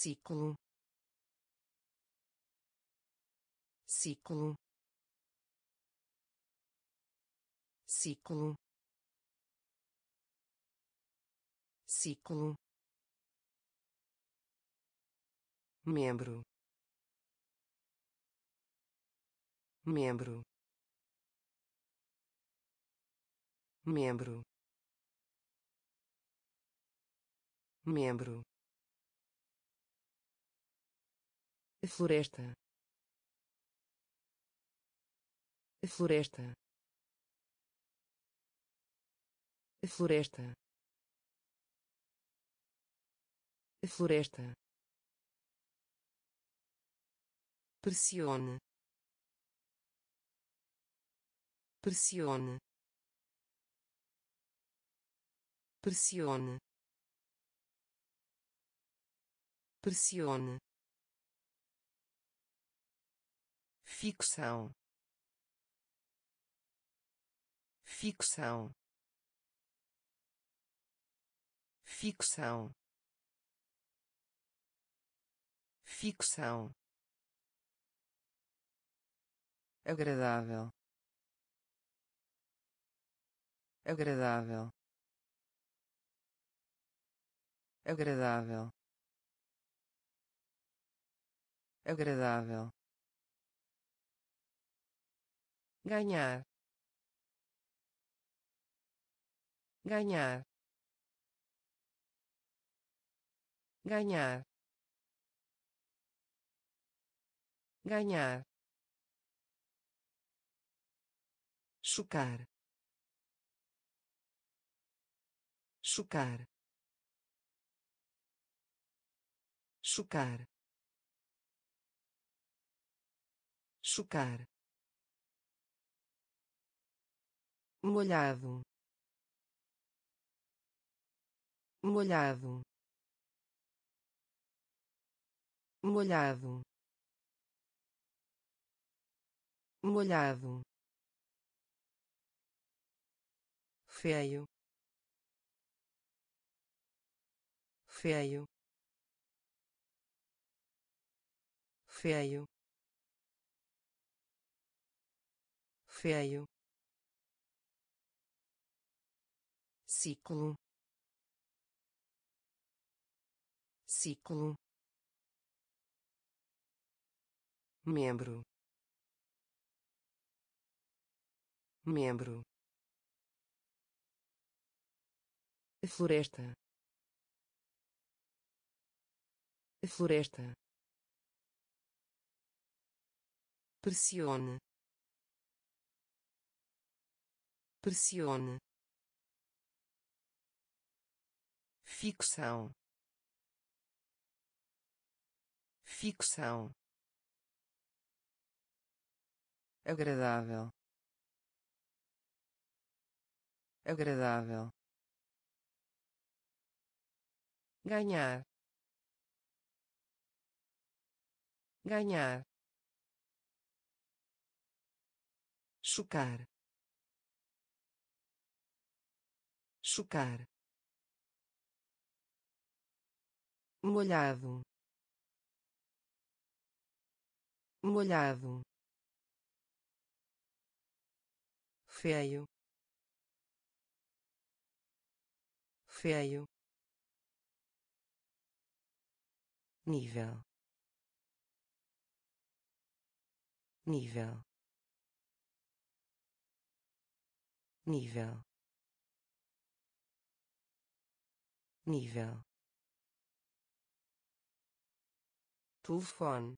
ciclo. Ciclo. Ciclo. Ciclo. Membro. Membro. Membro. Membro floresta. Floresta. Floresta. Floresta. Pressione. Pressione. Pressione. Pressione ficção. Ficção. Ficção. Ficção. Agradável. Agradável. Agradável. Agradável ganhar. Ganhar. Ganhar. Ganhar. Chocar. Chocar. Chocar. Chocar molhado molhado molhado molhado feio feio feio feio ciclo. Ciclo. Membro. Membro. Floresta. Floresta. Pressione. Pressione ficção. Ficção. Agradável. Agradável. Ganhar. Ganhar. Chocar. Chocar molhado molhado feio feio nível nível nível nível telefone.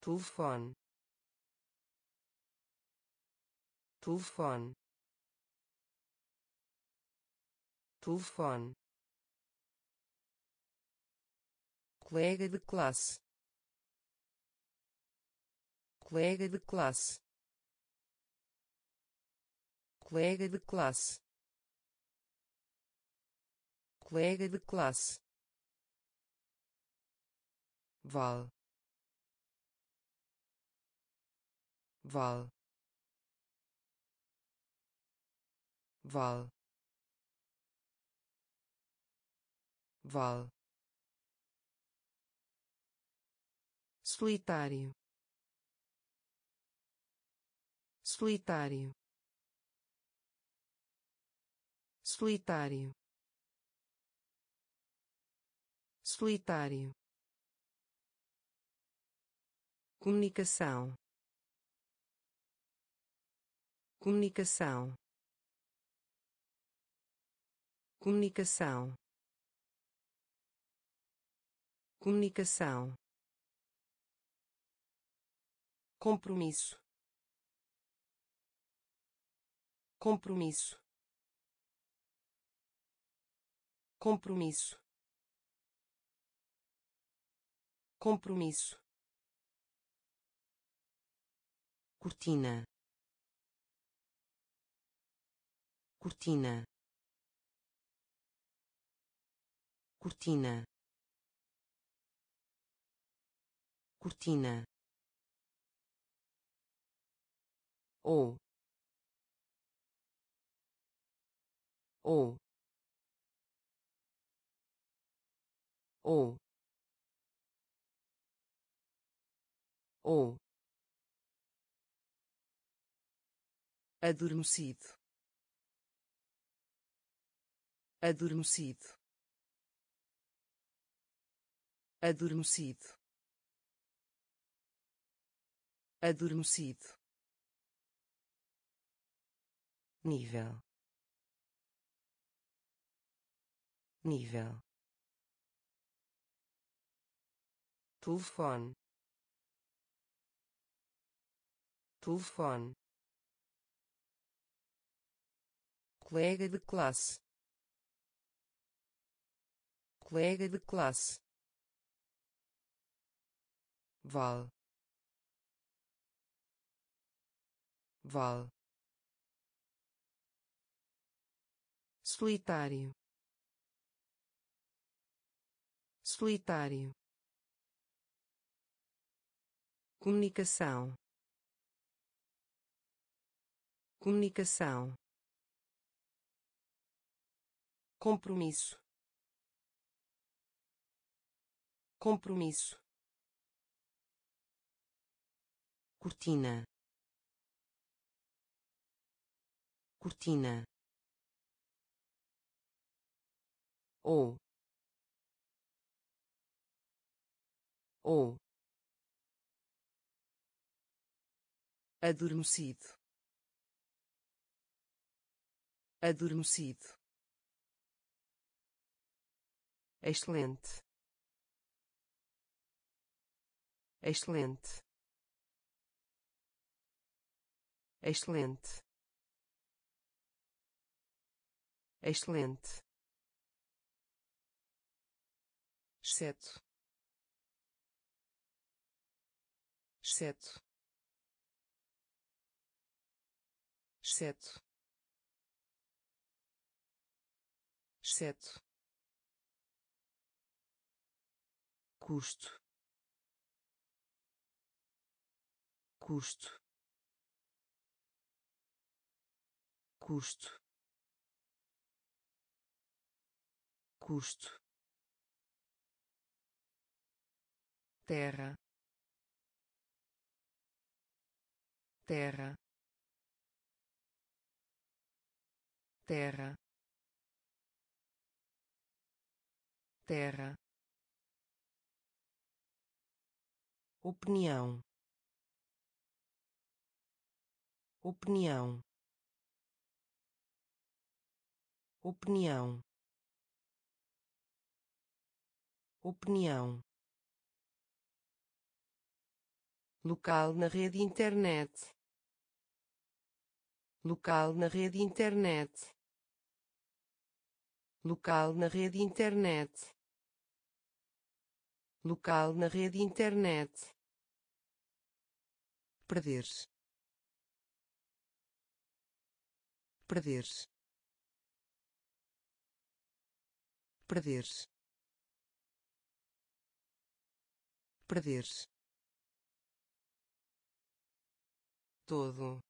Telefone. Telefone. Telefone. Colega de classe. Colega de classe. Colega de classe. Colega de classe val. Val. Val. Val. Solitário. Solitário. Solitário. Solitário comunicação. Comunicação. Comunicação. Comunicação. Compromisso. Compromisso. Compromisso. Compromisso cortina. Cortina. Cortina. Cortina. Ou ou ou ou adormecido. Adormecido. Adormecido. Adormecido. Nível. Nível. Telefone. Telefone colega de classe. Colega de classe. Val. Val. Solitário. Solitário. Comunicação. Comunicação compromisso. Compromisso. Cortina. Cortina. Ou ou adormecido. Adormecido excelente. Excelente. Excelente. Excelente. Exceto. Exceto. Exceto. Exceto custo. Custo. Custo. Custo. Terra. Terra. Terra. Terra opinião. Opinião. Opinião. Opinião. Local na rede internet. Local na rede internet. Local na rede internet. Local na rede internet perder-se perder-se perder-se perder-se todo.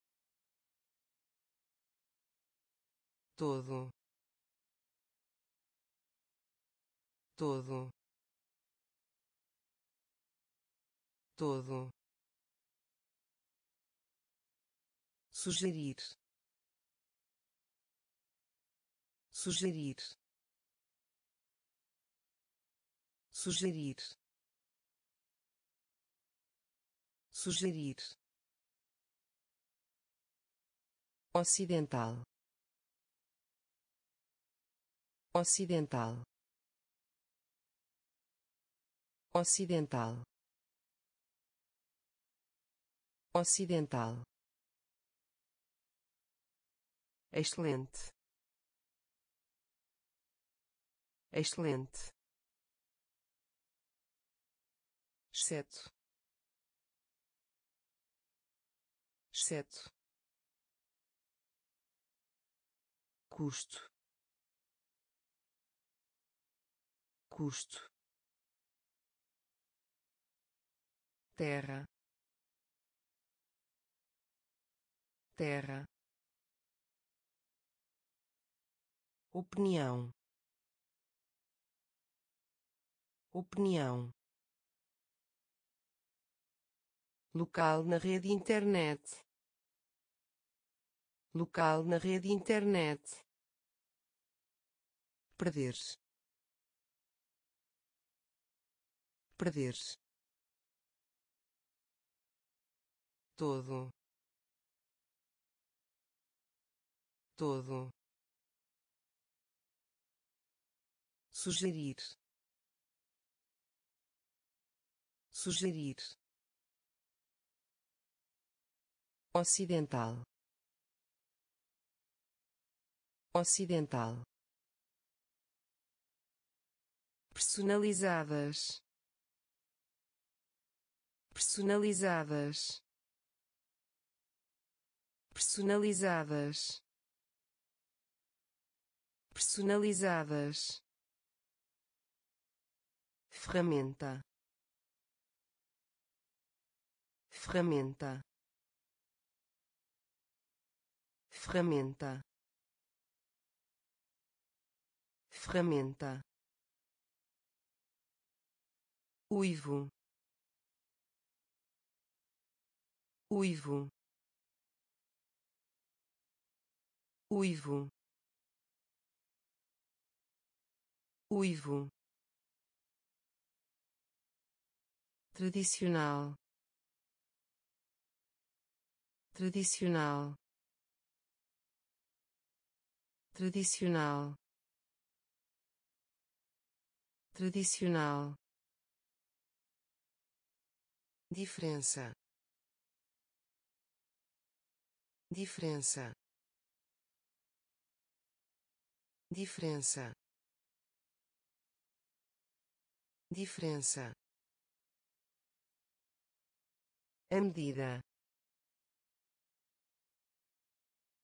Todo. Todo. Todo sugerir. Sugerir. Sugerir. Sugerir. Ocidental. Ocidental. Ocidental. Ocidental excelente. Excelente. Exceto. Exceto. Custo. Custo. Terra. Terra opinião. Opinião. Local na rede internet. Local na rede internet. Perder-se perder-se todo. Todo sugerir. Sugerir. Ocidental. Ocidental. Personalizadas. Personalizadas. Personalizadas. Personalizadas ferramenta. Ferramenta. Ferramenta. Ferramenta. Uivo. Uivo. Uivo. Uivo tradicional. Tradicional. Tradicional. Tradicional. Diferença. Diferença. Diferença. Diferença a medida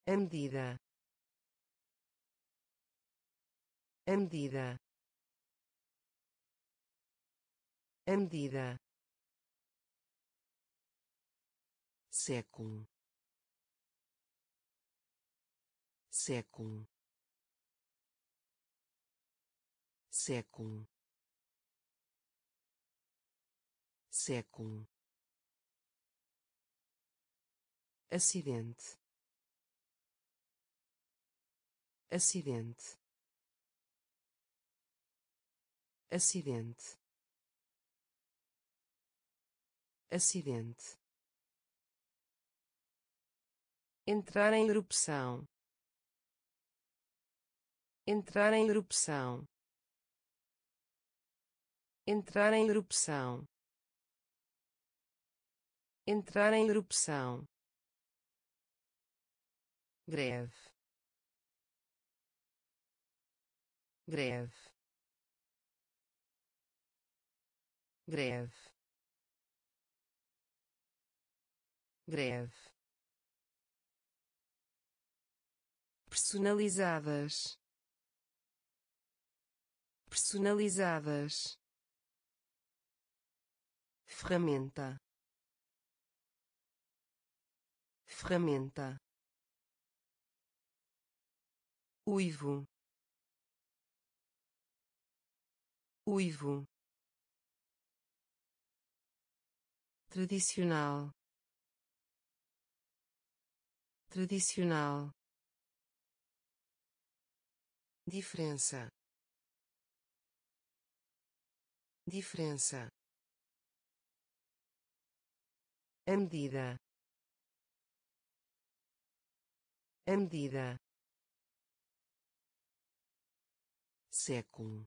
a medida a medida a medida século século século século acidente. Acidente. Acidente. Acidente. Entrar em erupção. Entrar em erupção. Entrar em erupção. Entrar em erupção greve greve greve greve. Personalizadas. Personalizadas. Ferramenta. Ferramenta uivo uivo tradicional tradicional diferença diferença a medida a medida século.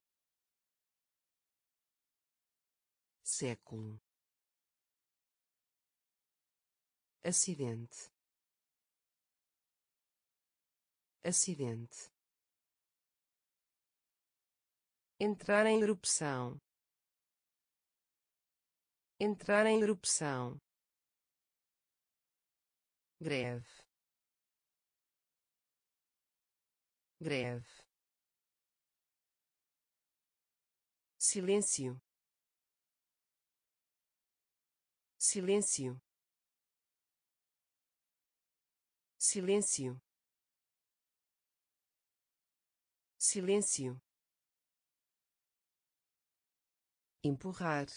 Século. Acidente. Acidente. Entrar em erupção. Entrar em erupção. Greve. Greve silêncio. Silêncio. Silêncio. Silêncio. Empurrar.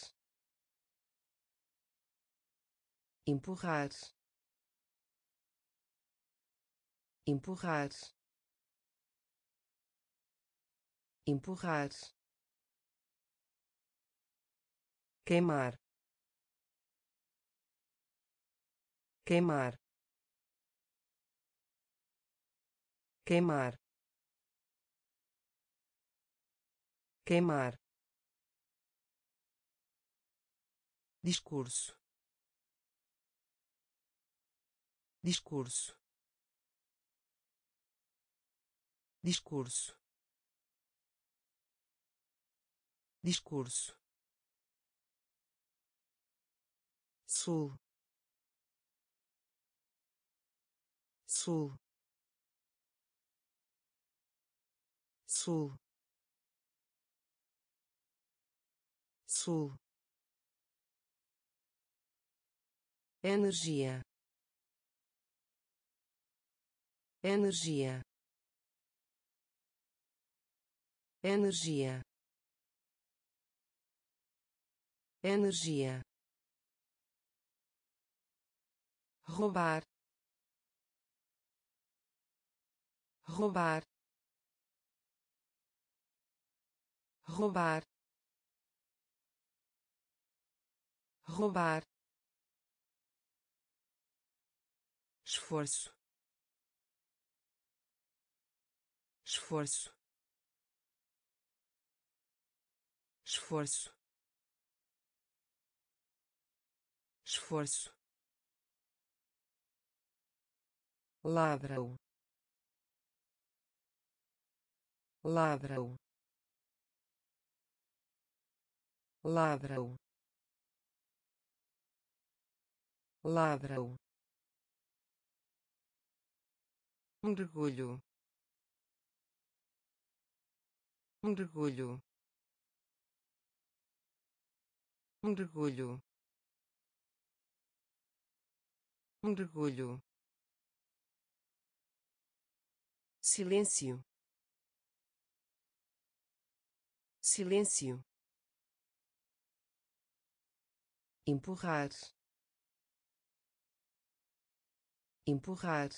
Empurrar. Empurrar. Empurrar queimar. Queimar. Queimar. Queimar. Discurso. Discurso. Discurso. Discurso sul. Sul. Sul. Sul. Energia. Energia. Energia. Energia roubar roubar roubar roubar. Esforço. Esforço. Esforço. Esforço ladra-o ladra-o ladra-o ladra-o mergulho. Mergulho. Mergulho. Mergulho silêncio. Silêncio. Empurrar. Empurrar.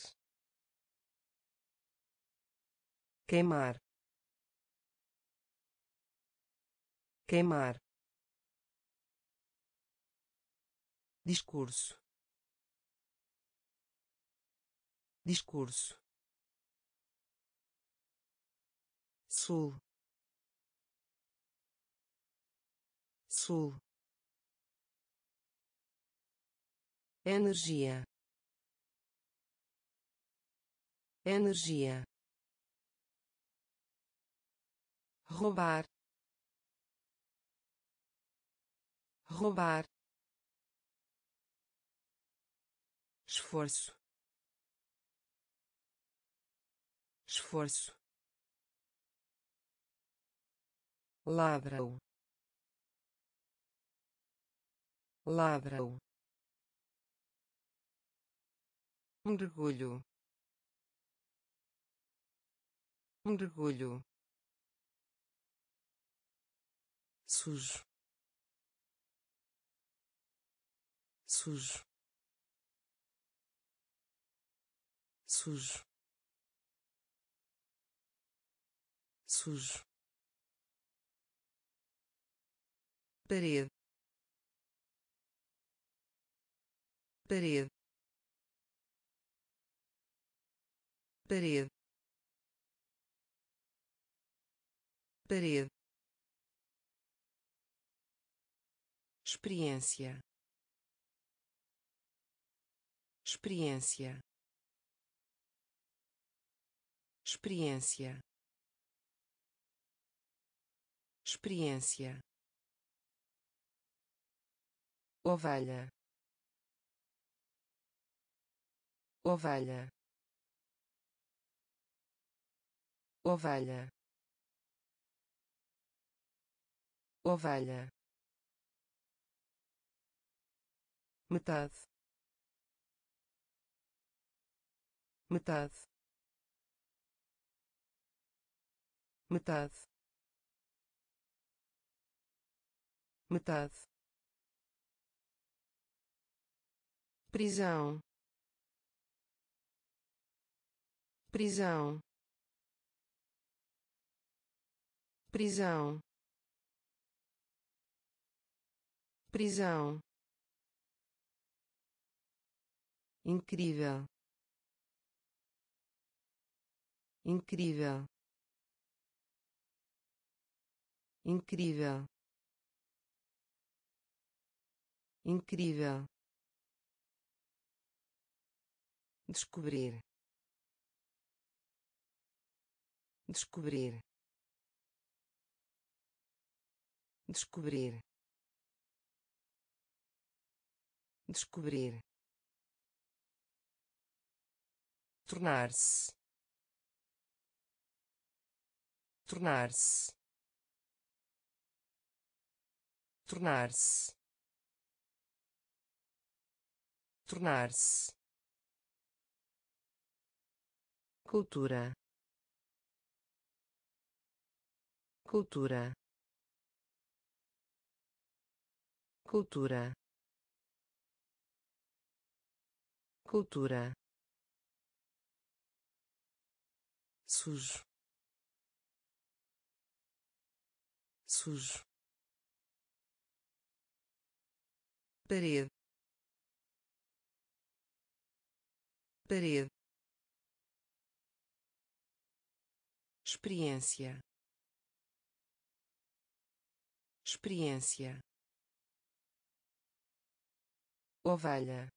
Queimar. Queimar. Discurso. Discurso sul. Sul. Energia. Energia. Roubar. Roubar. Esforço. Esforço ladra-o ladra-o mergulho. Mergulho. Sujo. Sujo. Sujo. Sujo parede. Parede. Parede. Parede. Experiência. Experiência. Experiência. Experiência ovelha. Ovelha. Ovelha. Ovelha. Metade. Metade. Metade. Metade prisão prisão prisão prisão. Incrível. Incrível. Incrível. Incrível descobrir. Descobrir. Descobrir. Descobrir. Tornar-se. Tornar-se. Tornar-se. Tornar-se cultura. Cultura. Cultura. Cultura. Sujo. Sujo. Parede. Parede experiência. Experiência. Ovelha.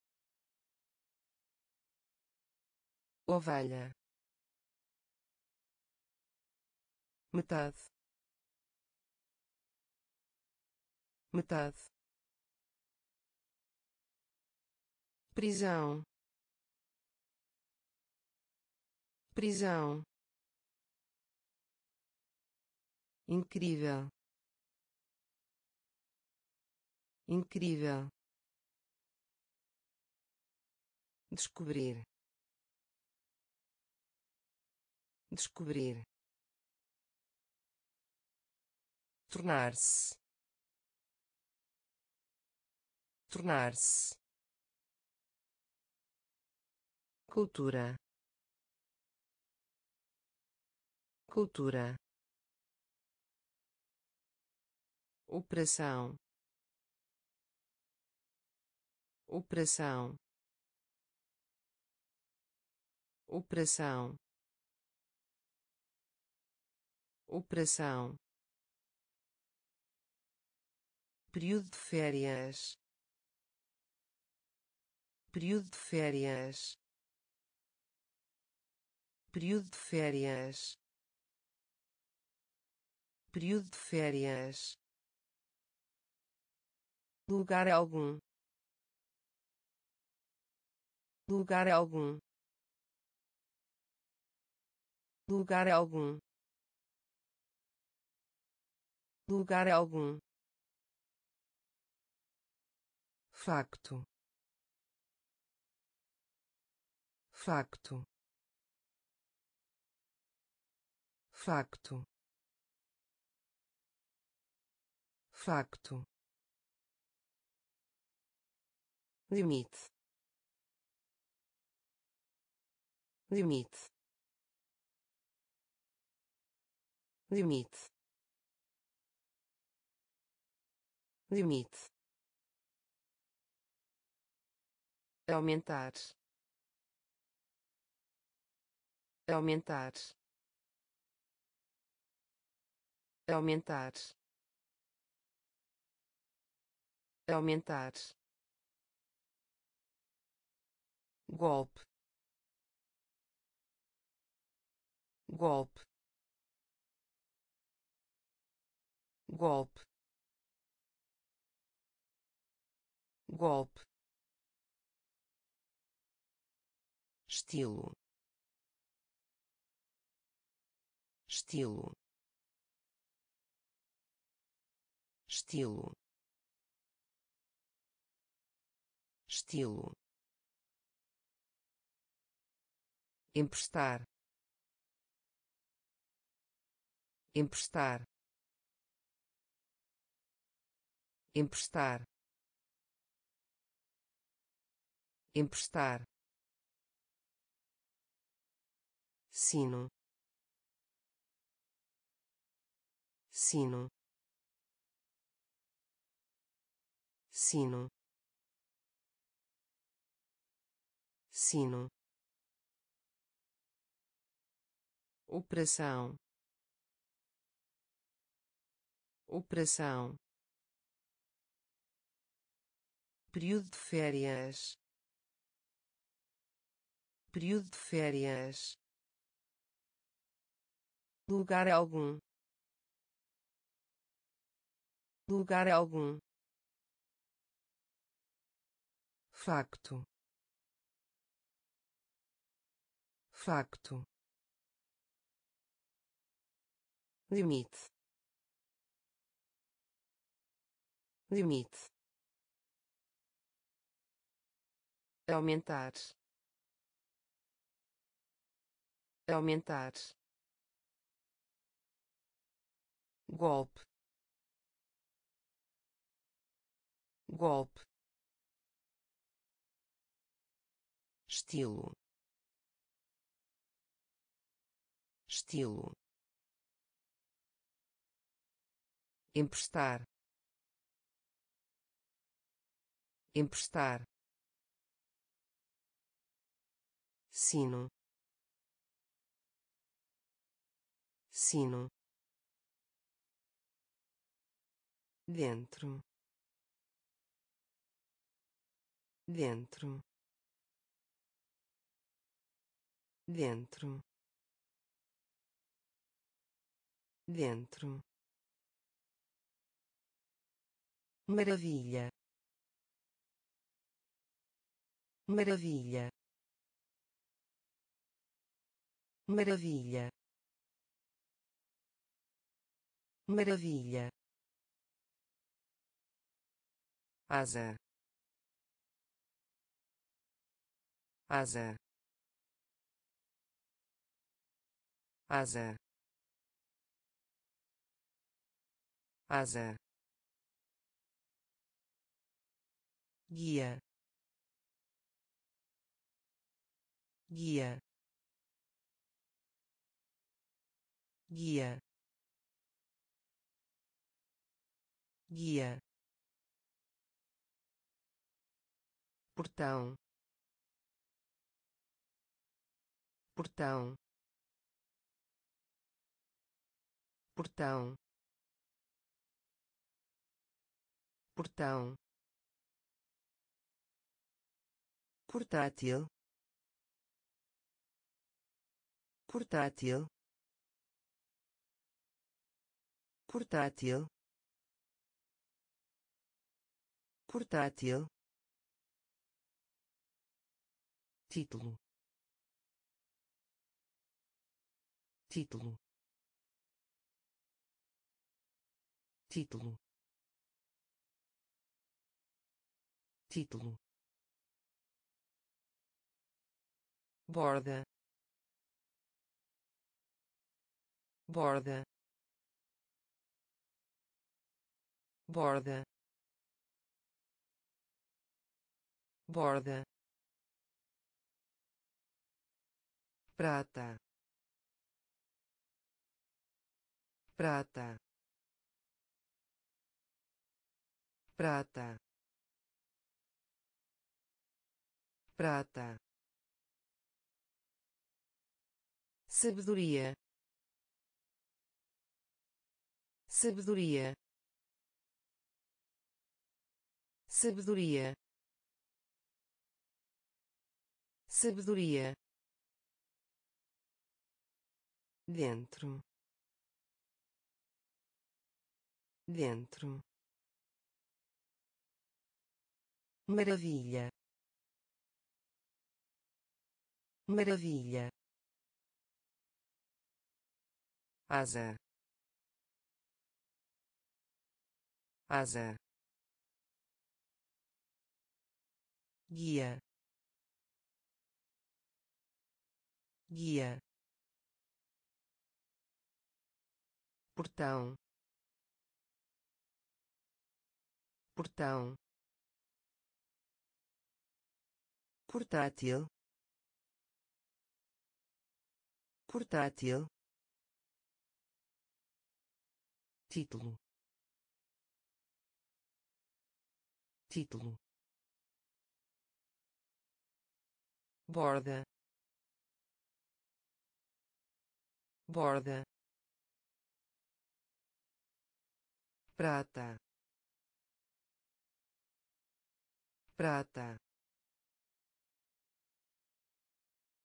Ovelha. Metade. Metade. Prisão. Prisão incrível. Incrível. Descobrir. Descobrir. Tornar-se. Tornar-se. Cultura. Cultura operação. Operação. Operação. Operação. Período de férias. Período de férias. Período de férias. Período de férias lugar algum. Lugar algum. Lugar algum. Lugar algum. Facto. Facto. Facto. Facto limite. Limite. Limite. Limite. Aumentar. Aumentar. Aumentar. Aumentar golpe. Golpe. Golpe. Golpe. Estilo. Estilo. Estilo. Estilo emprestar emprestar emprestar emprestar. Sino. Sino. Sino. Sino operação. Operação. Período de férias. Período de férias. Lugar algum. Lugar algum. Facto. Facto limite. Limite. Aumentar. Aumentar. Golpe. Golpe. Estilo. Estilo emprestar emprestar sino sino dentro dentro dentro dentro maravilha. Maravilha. Maravilha. Maravilha. Asa. Asa. Asa. Asa guia. Guia. Guia. Guia. Portão. Portão. Portão. Portão portátil portátil portátil portátil título título título título borda. Borda. Borda. Borda. Prata. Prata. Prata. Prata sabedoria. Sabedoria. Sabedoria. Sabedoria. Dentro. Dentro. Maravilha. Maravilha asa. Asa. Guia. Guia. Portão. Portão. Portátil. Portátil título. Título. Borda. Borda. Prata. Prata.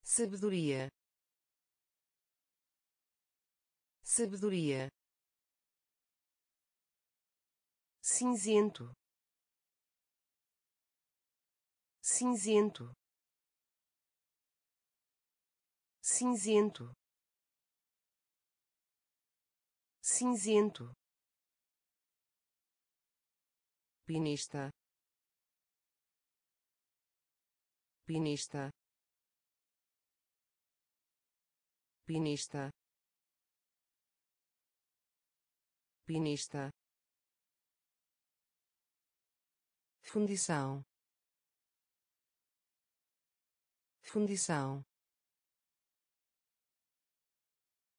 Sabedoria. Sabedoria cinzento. Cinzento. Cinzento. Cinzento. Pinista. Pinista. Pinista. Pinista fundição. Fundição.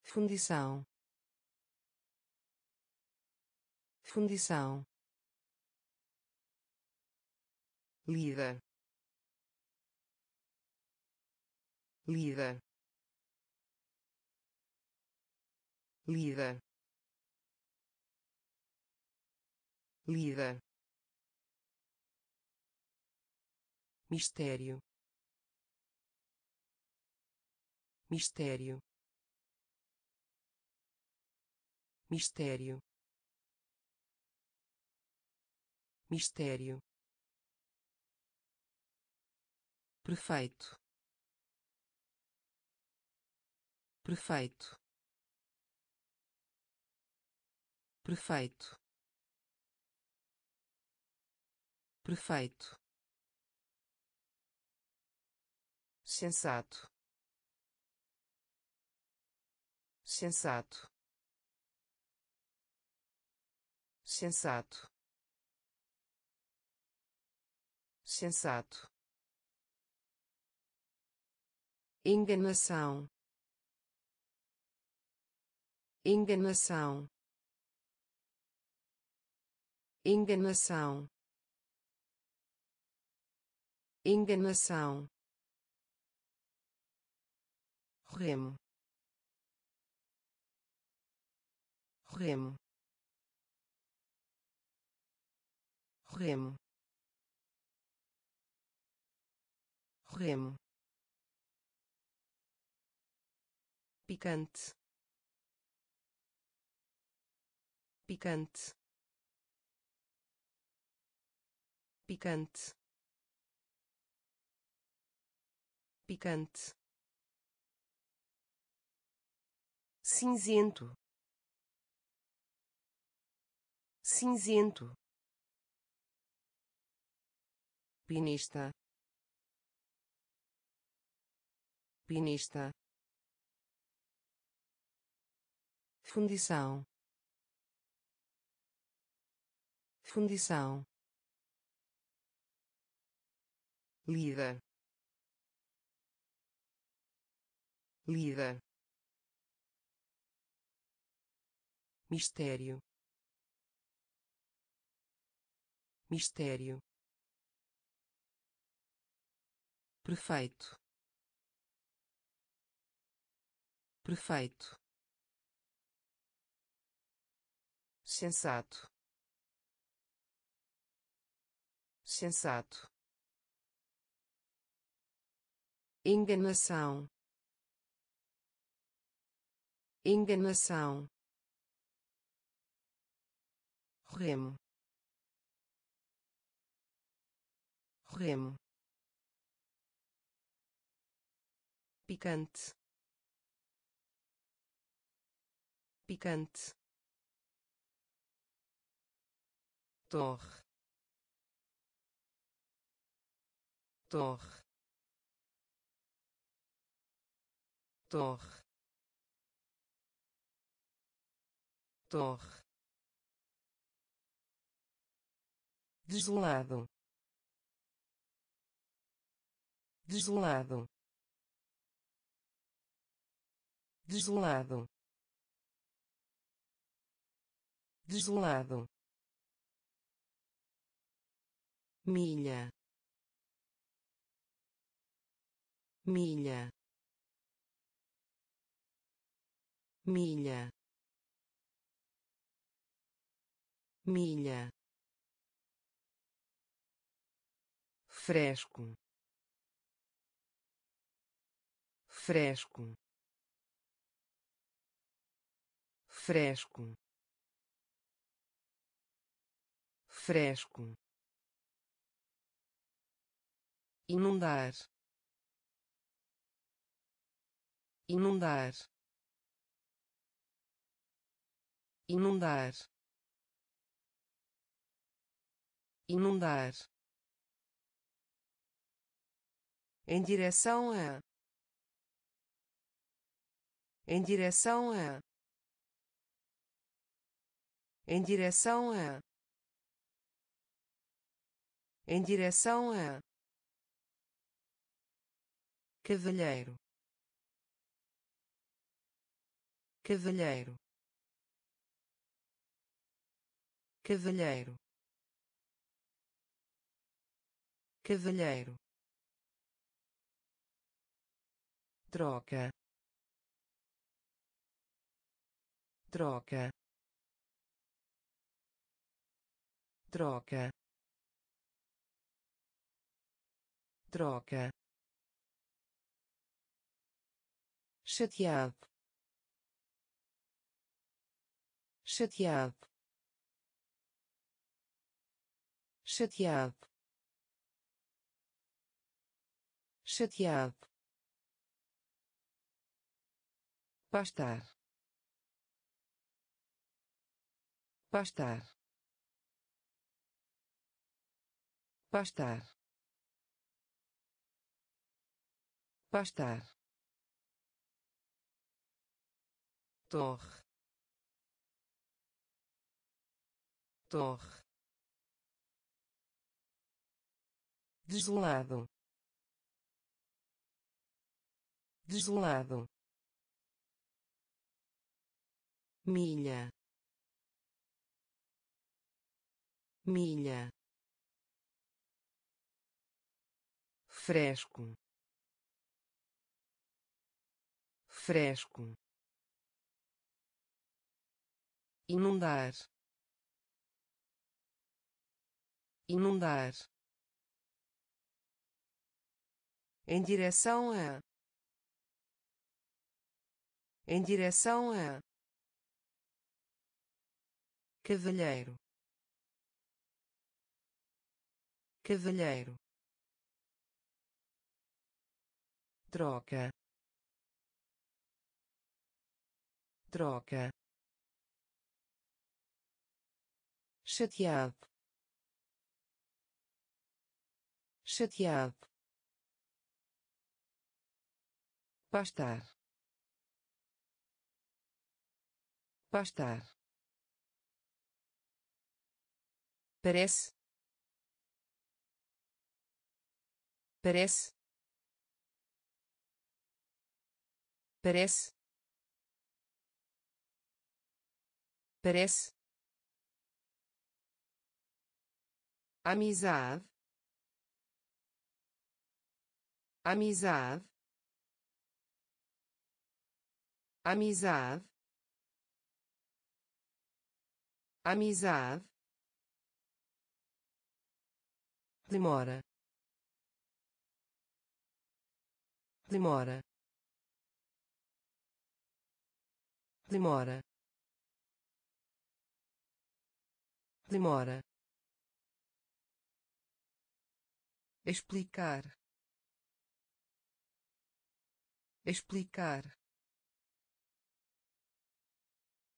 Fundição. Fundição. Líder líder líder líder mistério. Mistério. Mistério. Mistério. Perfeito perfeito perfeito perfeito sensato. Sensato. Sensato. Sensato. Enganação. Enganação. Enganação. Enganação remo. Remo. Remo. Remo. Picante. Picante. Picante. Picante cinzento. Cinzento. Pinista. Pinista. Fundição. Fundição. Líder líder mistério. Mistério. Perfeito perfeito sensato. Sensato. Enganação. Enganação remo. Remo. Picante. Picante. Torre. Torre. Torre. Torre desolado. Desolado. Desolado. Desolado. Milha. Milha. Milha. Milha fresco. Fresco. Fresco. Fresco. Inundar. Inundar. Inundar. Inundar em direção a. Em direção a. Em direção a. Em direção a. Cavalheiro. Cavalheiro. Cavalheiro. Cavalheiro troca. Troca. Troca. Troca. Chateado. Chateado. Chateado. Chateado pastar. Pastar. Pastar. Pastar. Torre. Torre. Desolado. Desolado milha. Milha. Fresco. Fresco. Inundar. Inundar. Em direção a. Em direção a cavalheiro. Cavalheiro. Troca. Troca. Chateado. Chateado. Pastar. Pastar parece? Parece? Parece? Parece? Amizade? Amizade? Amizade? Amizade demora. Demora. Demora. Demora. Explicar. Explicar.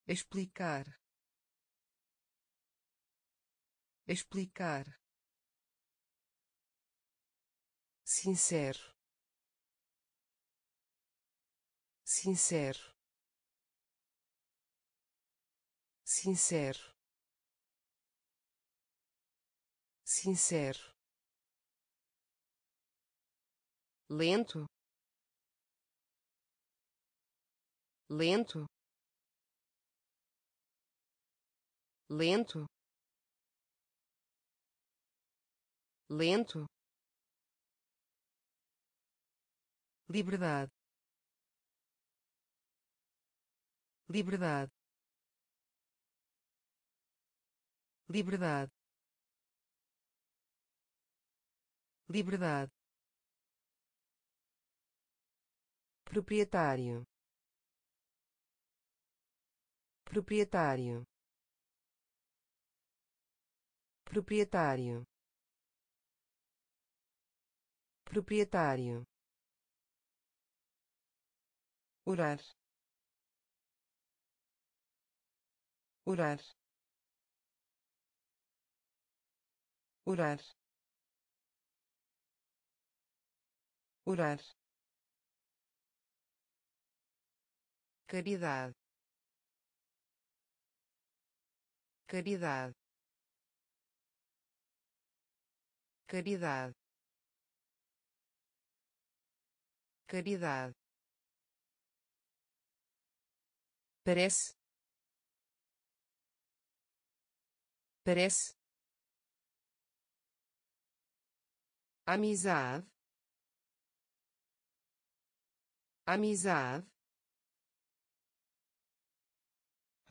Explicar. Explicar sincero. Sincero. Sincero. Sincero. Lento. Lento. Lento. Lento liberdade. Liberdade. Liberdade. Liberdade. Proprietário. Proprietário. Proprietário. Proprietário orar orar orar orar caridade caridade caridade caridade parece? Parece? Amizade? Amizade?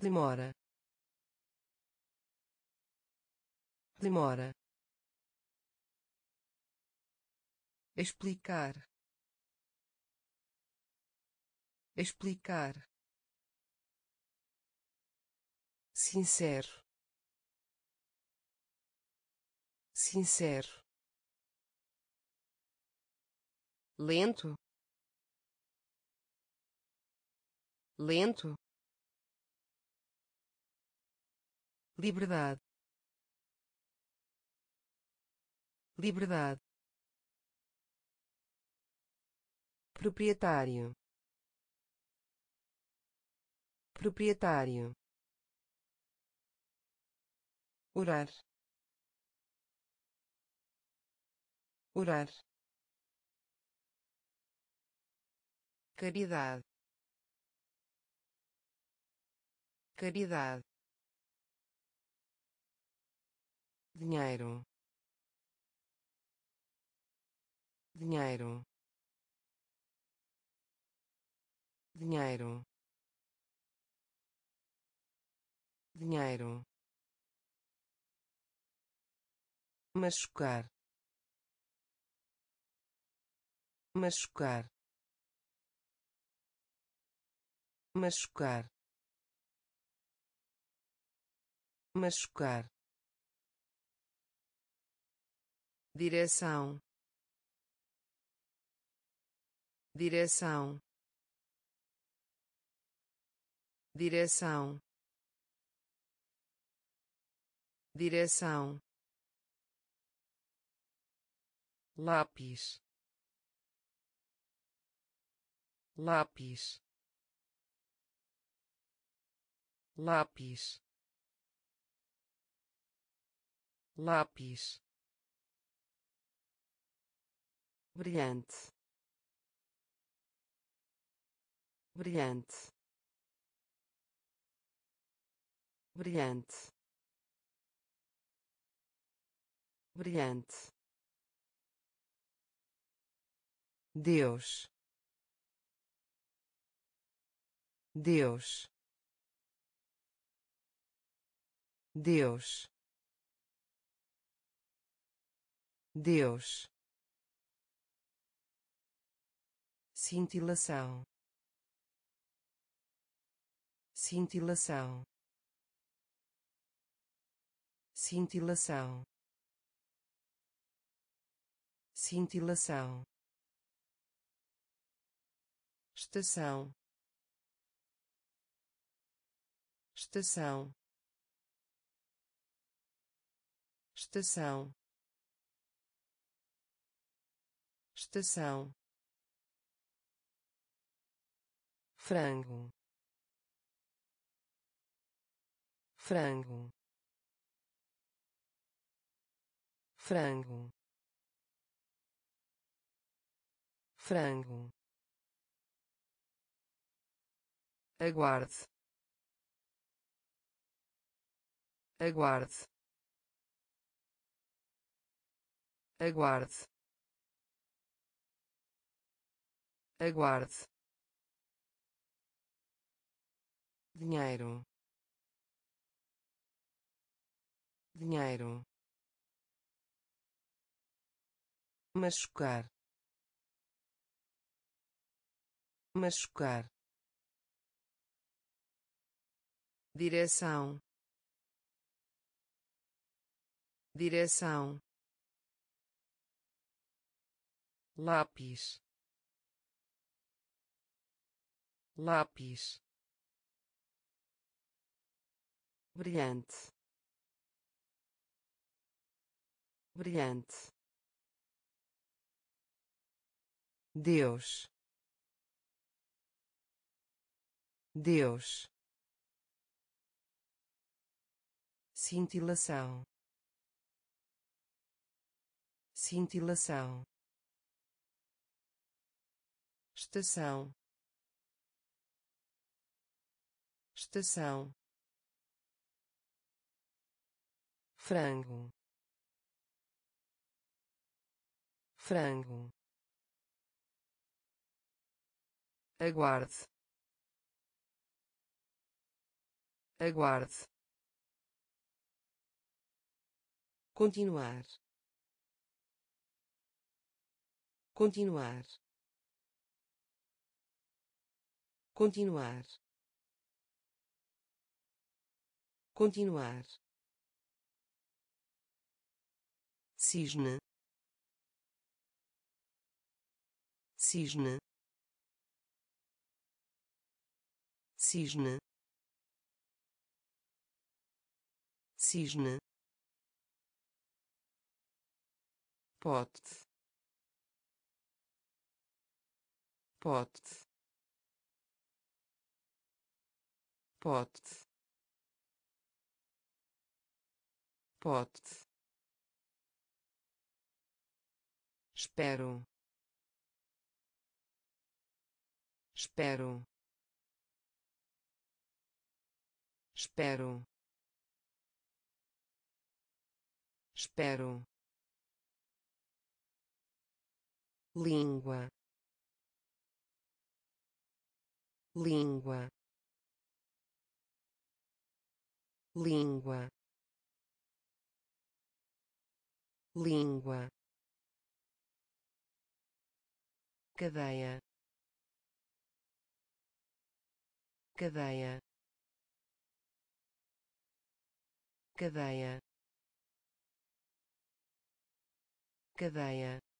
Demora? Demora? Explicar? Explicar sincero. Sincero. Lento. Lento. Liberdade. Liberdade. Proprietário. Proprietário orar. Orar. Caridade. Caridade. Dinheiro. Dinheiro. Dinheiro. Dinheiro machucar. Machucar. Machucar. Machucar. Direção. Direção. Direção. Direção lápis. Lápis. Lápis. Lápis. Brilhante. Brilhante. Brilhante. Brilhante Deus. Deus. Deus. Deus. Cintilação. Cintilação. Cintilação. Cintilação estação. Estação. Estação. Estação. Frango. Frango. Frango. Frango aguarde. Aguarde. Aguarde. Aguarde. Dinheiro. Dinheiro. Machucar. Machucar direção. Direção. Lápis. Lápis. Brilhante. Brilhante. Deus. Deus cintilação. Cintilação. Estação. Estação. Frango. Frango. Aguarde. Aguarde continuar. Continuar. Continuar. Continuar. Cisne. Cisne. Cisne. Cisne pote pote pote pote espero. Espero. Espero. Espero língua. Língua. Língua. Língua. Cadeia. Cadeia. Cadeia. Cadeia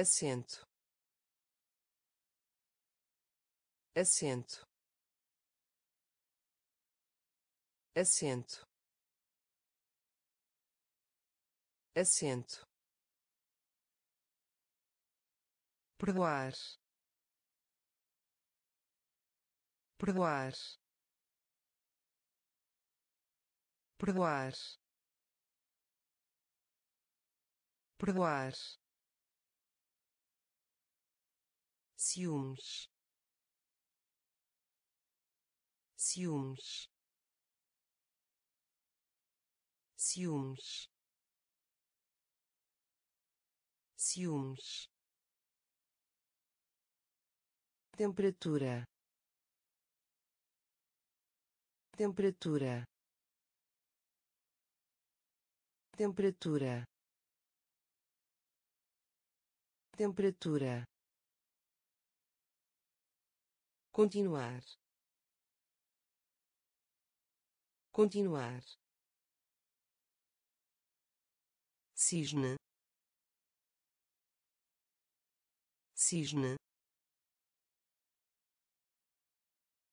assento. Assento. Assento. Assento. Perdoar. Perdoar. Perdoar. Perdoar ciúmes. Ciúmes. Ciúmes. Ciúmes. Temperatura. Temperatura. Temperatura. Temperatura continuar. Continuar. Cisne. Cisne.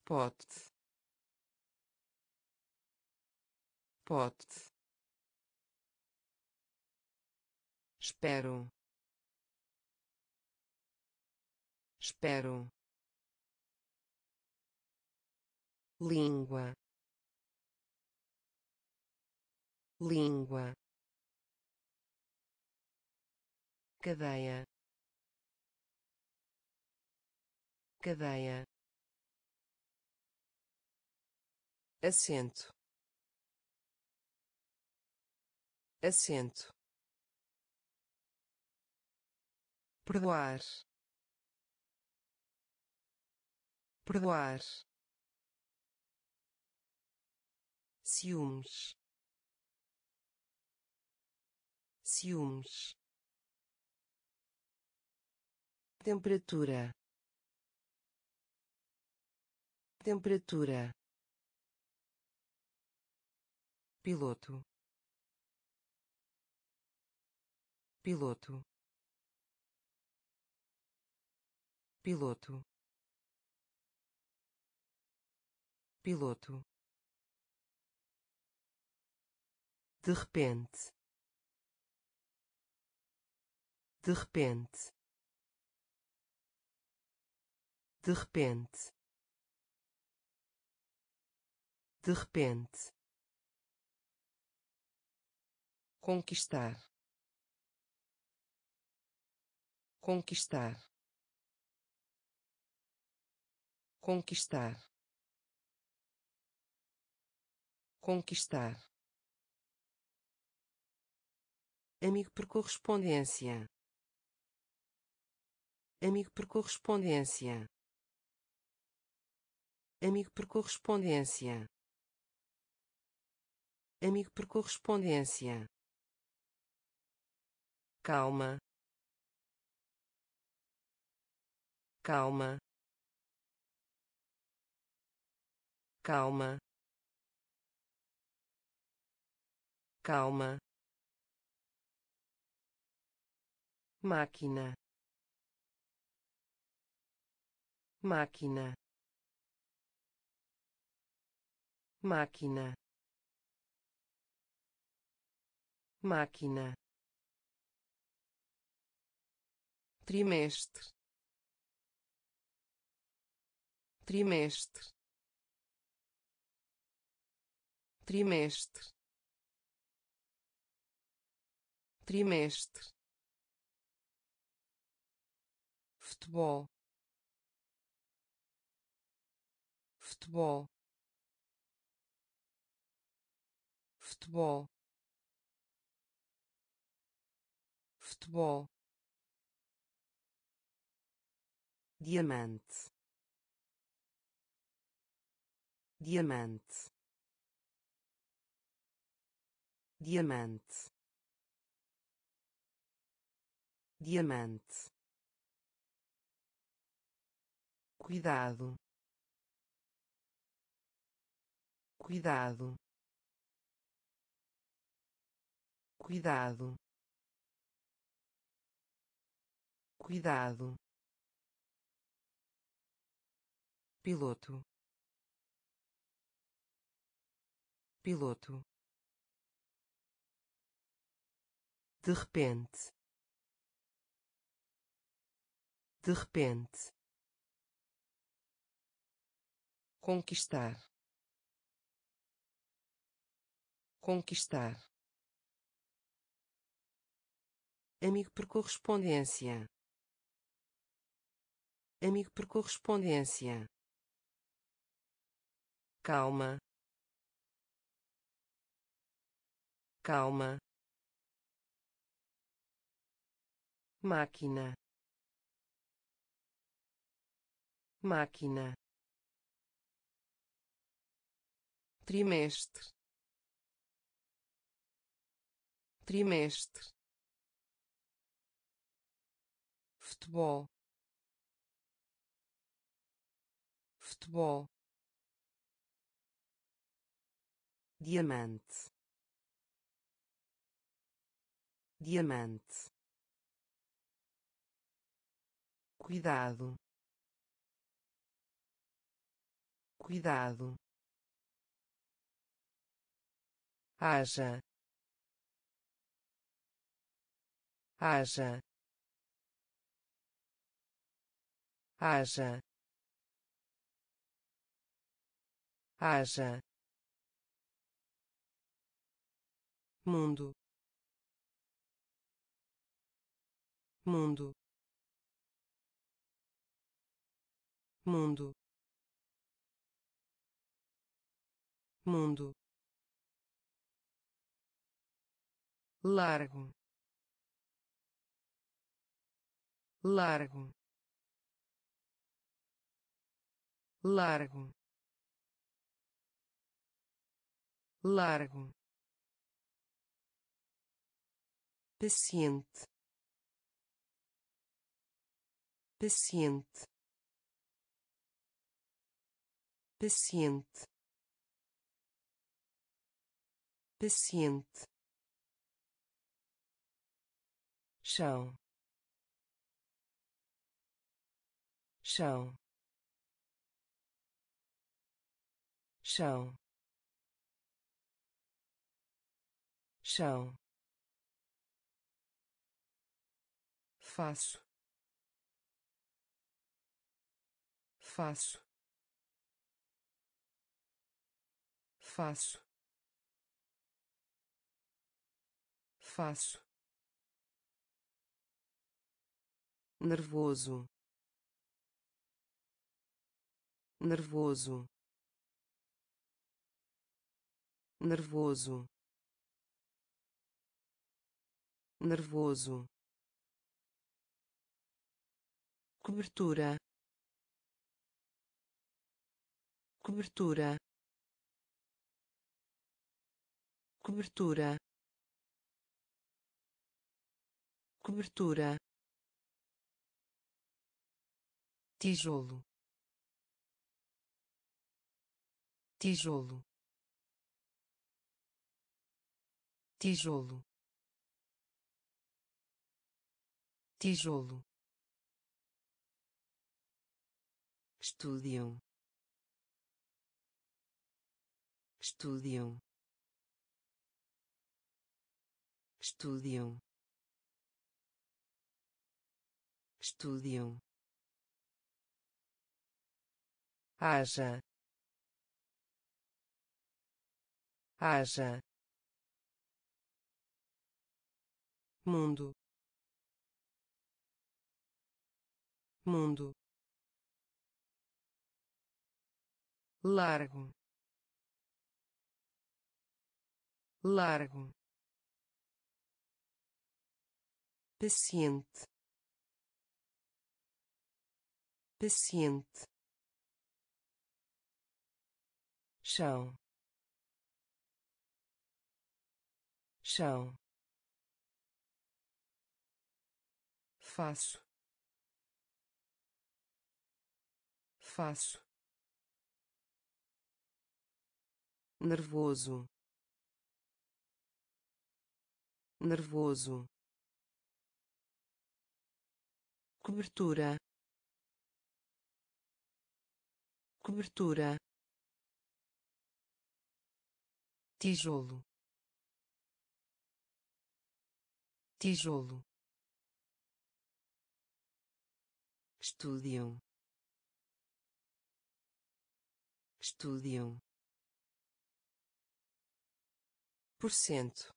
Pote. Pote. Espero. Espero língua. Língua. Cadeia. Cadeia. Assento. Assento. Perdoar. Perdoar ciúmes. Ciúmes. Temperatura. Temperatura. Piloto. Piloto. Piloto. Piloto de repente. De repente. De repente. De repente. Conquistar. Conquistar. Conquistar. Conquistar amigo por correspondência. Amigo por correspondência. Amigo por correspondência. Amigo por correspondência. Calma. Calma. Calma. Calma máquina. Máquina. Máquina. Máquina. Trimestre. Trimestre. Trimestre. Trimestre futebol futebol futebol futebol diamante. Diamante. Diamante. Diamante cuidado. Cuidado. Cuidado. Cuidado. Piloto. Piloto. De repente. De repente conquistar. Conquistar. Amigo por correspondência. Amigo por correspondência. Calma. Calma. Máquina. Máquina trimestre. Trimestre. Futebol. Futebol. Diamante. Diamante. Cuidado. Cuidado haja. Haja. Haja. Haja. Mundo. Mundo. Mundo. Mundo largo largo largo largo. Paciente paciente paciente. Paciente chão. Chão. Chão. Chão. Faço. Faço. Faço. Faço nervoso. Nervoso. Nervoso. Nervoso. Cobertura. Cobertura. Cobertura. Cobertura tijolo. Tijolo. Tijolo. Tijolo. Estúdio estúdio estúdio estúdio haja. Haja. Mundo. Mundo. Largo. Largo. Paciente. Paciente chão. Chão. Faço. Faço. Nervoso. Nervoso. Cobertura. Cobertura tijolo. Tijolo. Estúdio estúdio por cento.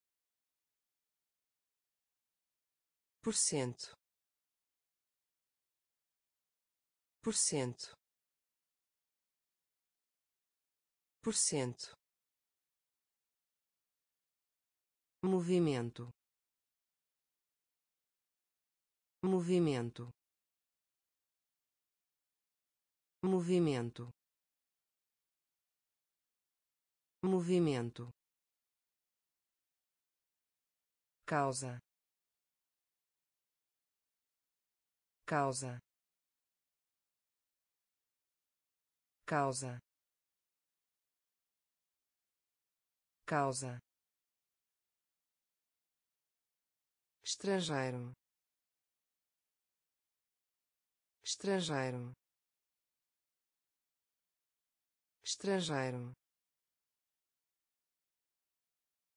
Por cento. Por cento. Por cento movimento. Movimento. Movimento. Movimento. Causa. Causa. Causa. Causa estrangeiro. Estrangeiro. Estrangeiro.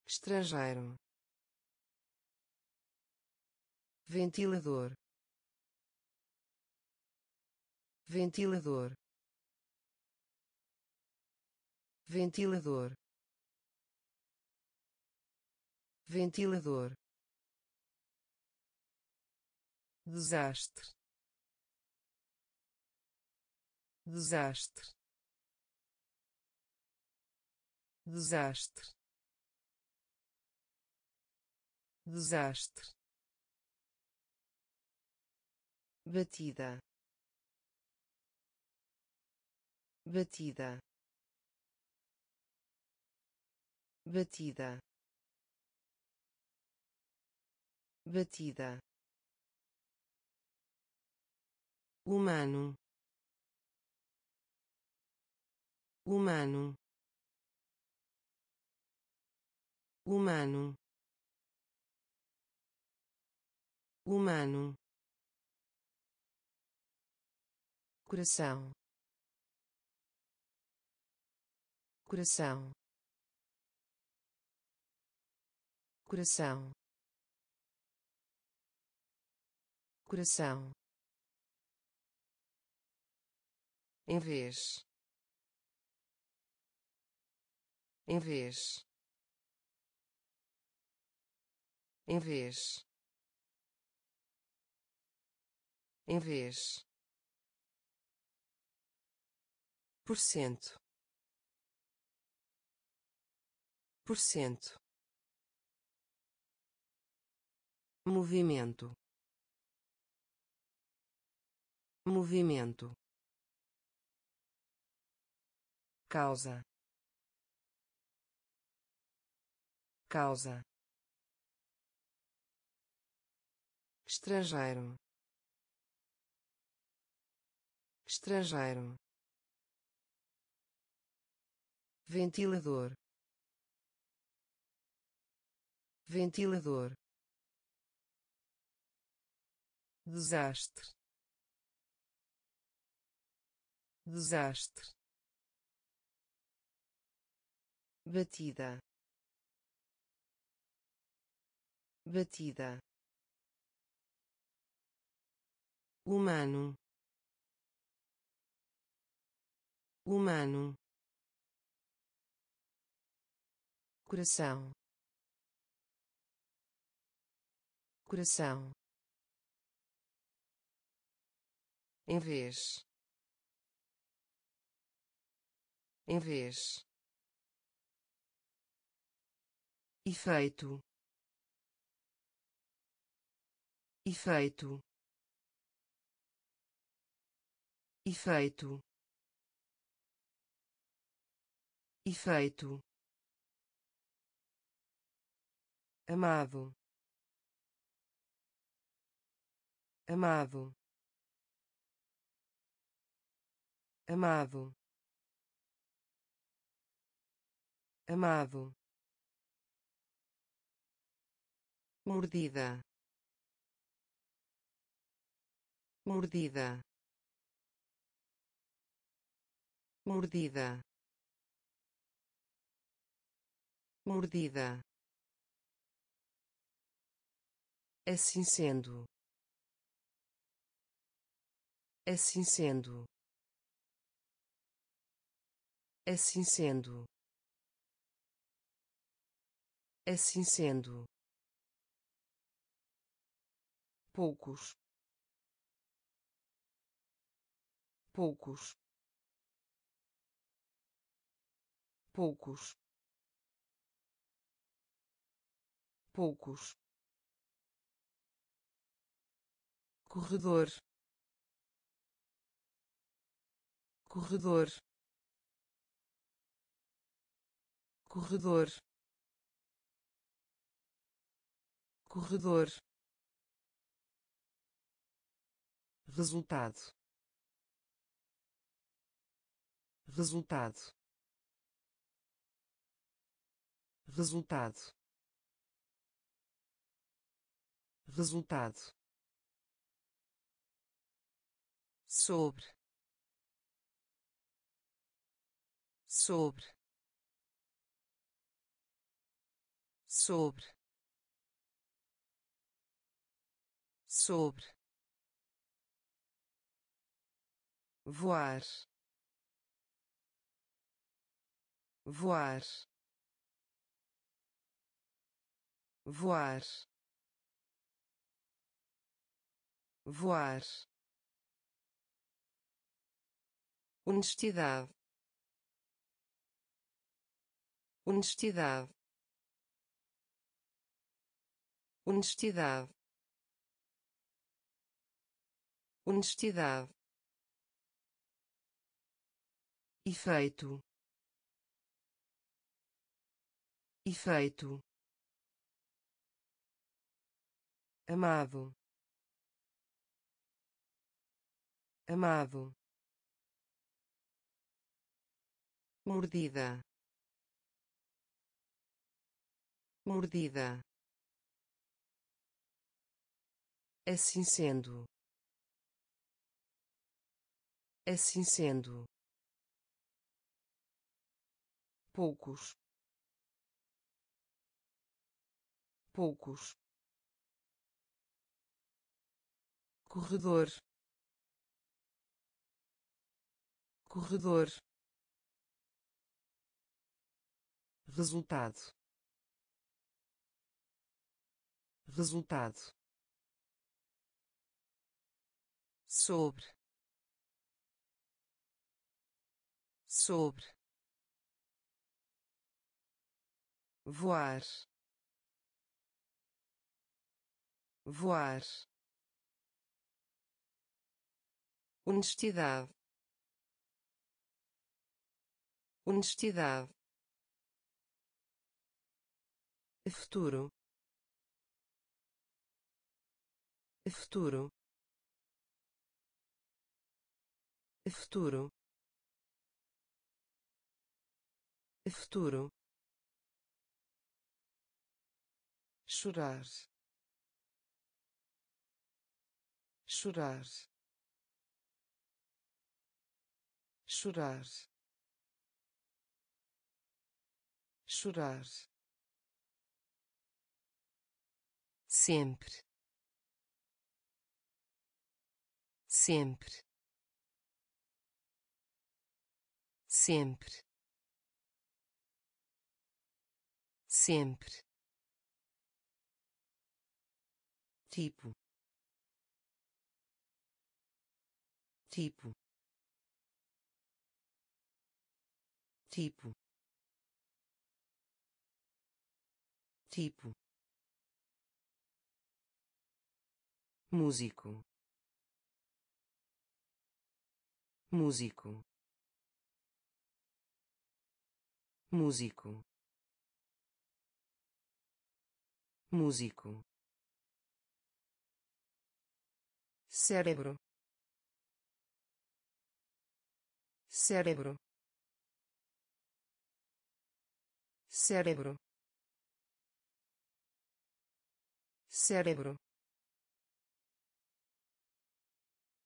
Estrangeiro. Ventilador. Ventilador. Ventilador. Ventilador desastre. Desastre. Desastre. Desastre. Batida. Batida. Batida. Batida humano humano humano humano. Coração coração. Coração coração em vez. Em vez. Em vez. Em vez. Por cento. Por cento. Movimento. Movimento causa. Causa. Estrangeiro. Estrangeiro. Ventilador. Ventilador. Desastre. Desastre batida batida humano humano coração coração em vez em vez efeito. Efeito. Efeito. Efeito. Amado. Amado. Amado. Amado mordida. Mordida. Mordida. Mordida. Assim sendo. Assim sendo. Assim sendo. Assim sendo poucos. Poucos. Poucos. Poucos. Corredor. Corredor. Corredor. Corredor resultado. Resultado. Resultado. Resultado. Sobre. Sobre. Sobre. Sobre voar voar voar voar. Honestidade. Honestidade. Honestidade. Honestidade efeito. Efeito. Amado. Amado. Mordida. Mordida. Assim sendo. Assim sendo poucos. Poucos. Corredor. Corredor. Resultado. Resultado. Sobre. Sobre voar voar honestidade honestidade futuro futuro futuro futuro chorar. Chorar. Chorar. Chorar. Sempre. Sempre. Sempre. Sempre tipo. Tipo. Tipo. Tipo. Músico. Músico. Músico. Músico cérebro. Cérebro. Cérebro. Cérebro.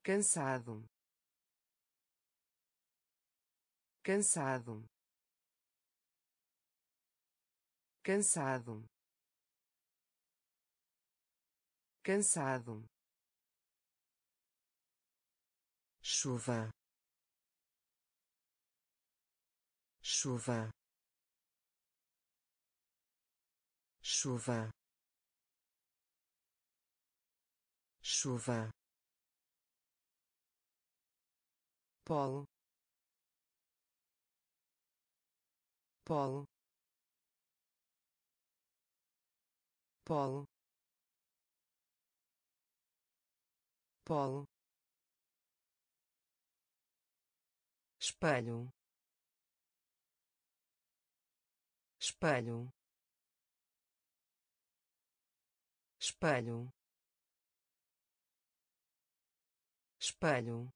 Cansado. Cansado. Cansado. Cansado chuva. Chuva. Chuva. Chuva. Polo polo polo polo espelho. Espelho. Espelho. Espelho.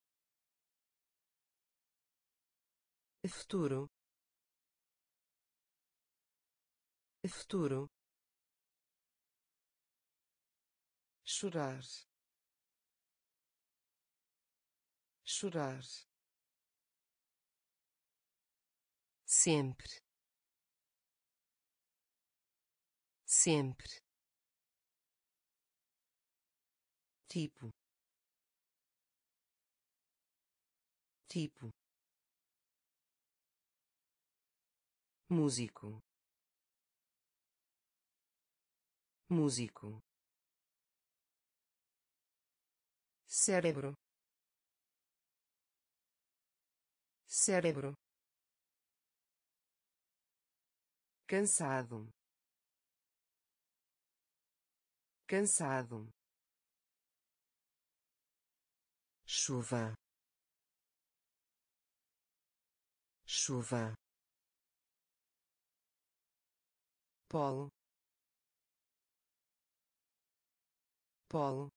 Futuro. Futuro. Chorar. Chorar sempre. Sempre. Tipo. Tipo. Músico. Músico. Cérebro. Cérebro cansado. Cansado. Chuva. Chuva. Polo polo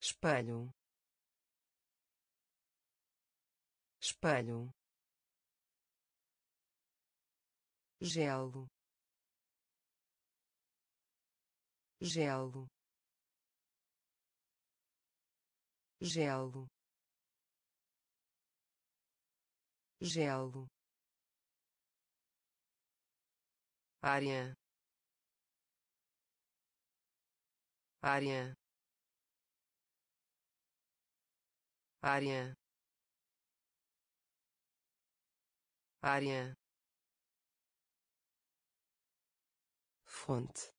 espelho. Espelho gelo. Gelo. Gelo. Gelo. Área. Área. Área. Área fonte.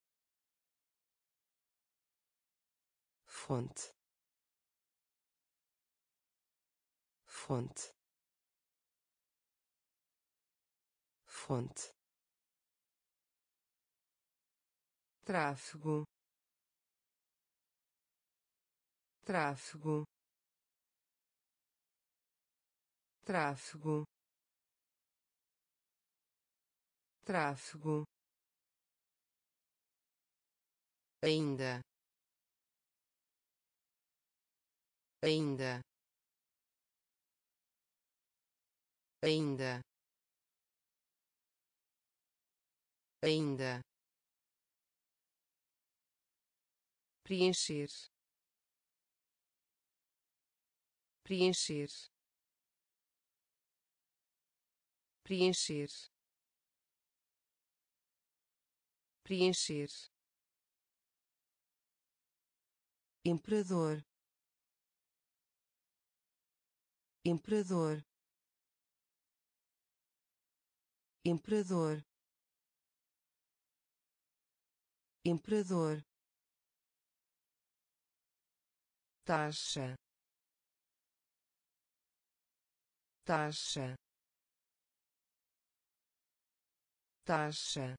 Fonte. Fonte. Fonte. Tráfego. Tráfego. Tráfego. Tráfego ainda. Ainda. Ainda. Ainda. Preencher. Preencher. Preencher. Preencher imperador imperador imperador imperador taxa. Taxa. Taxa.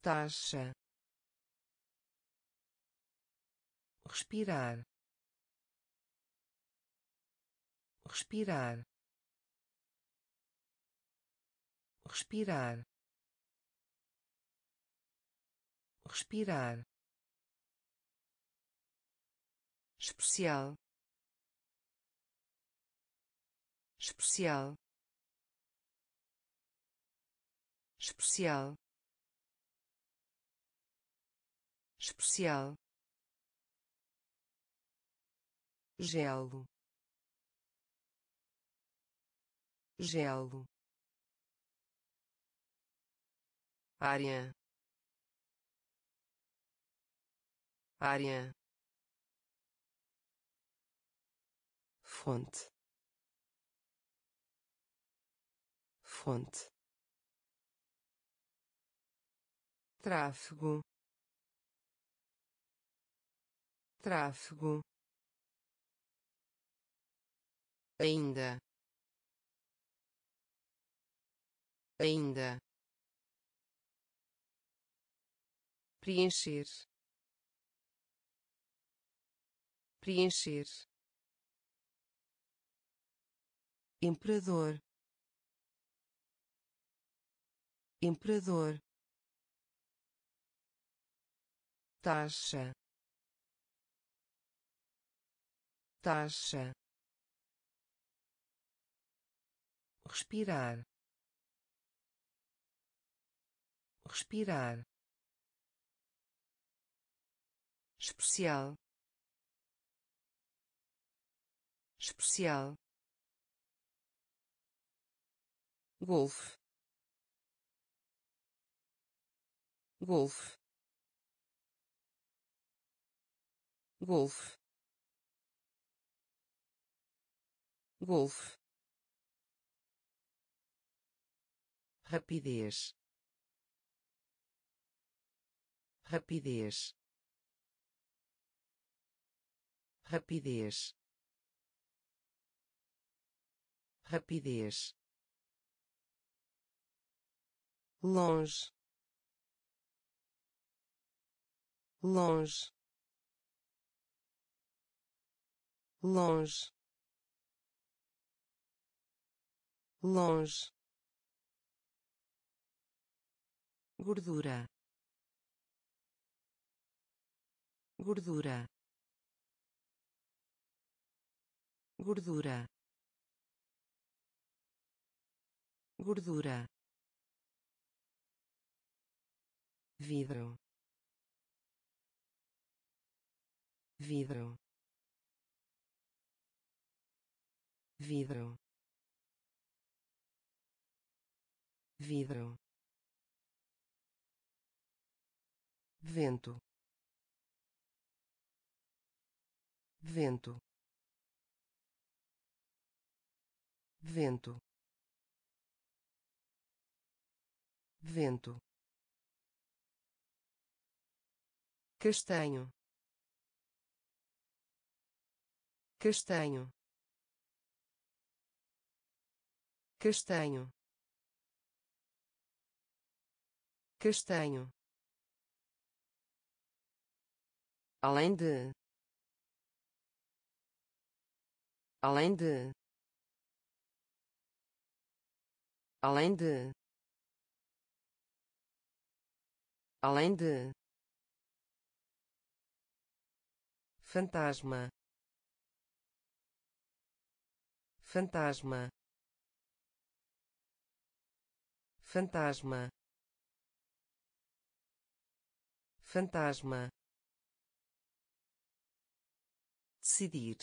Taxa respirar. Respirar. Respirar. Respirar. Especial. Especial. Especial. Especial gelo. Gelo. Área. Área. Fonte. Fonte. Tráfego. Tráfego ainda. Ainda. Preencher. Preencher. Imperador imperador taxa. Taxa respirar. Respirar. Especial. Especial. Golfe. Golfe. Golfe. Golfe rapidez. Rapidez. Rapidez. Rapidez. Longe. Longe. Longe. Longe gordura. Gordura. Gordura. Gordura. Vidro. Vidro. Vidro. Vidro vento. Vento. Vento. Vento. Castanho. Castanho. Castanho. Castanho além de. Além de. Além de. Além de. Fantasma. Fantasma. Fantasma. Fantasma decidir.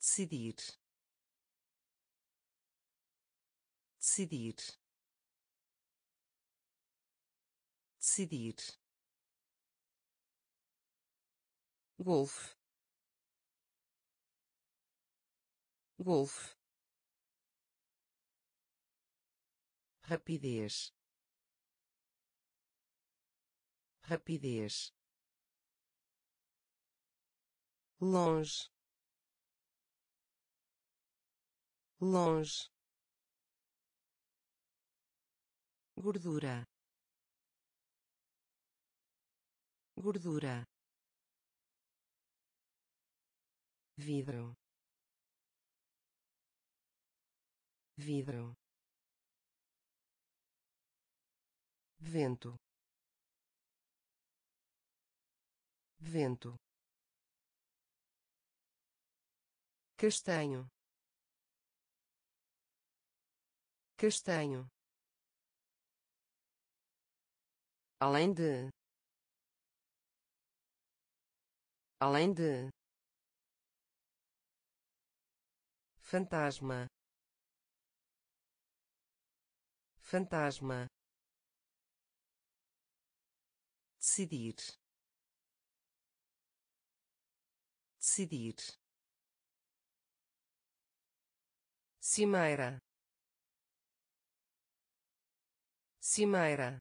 Decidir. Decidir. Decidir. Golfe golfe rapidez. Rapidez longe. Longe. Gordura. Gordura. Vidro. Vidro. Vento. Vento castanho. Castanho. Além de. Além de. Fantasma. Fantasma. Decidir. Decidir cimeira. Cimeira.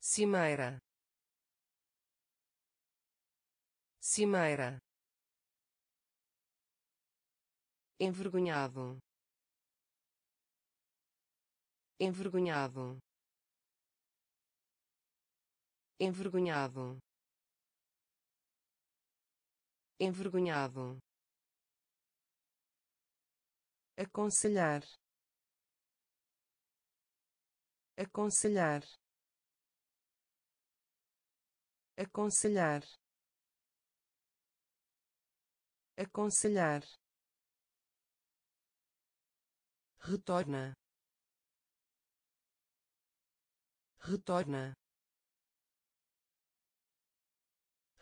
Cimeira. Cimeira. Envergonhado. Envergonhado. Envergonhado. Envergonhado aconselhar. Aconselhar. Aconselhar. Aconselhar. Retorna. Retorna.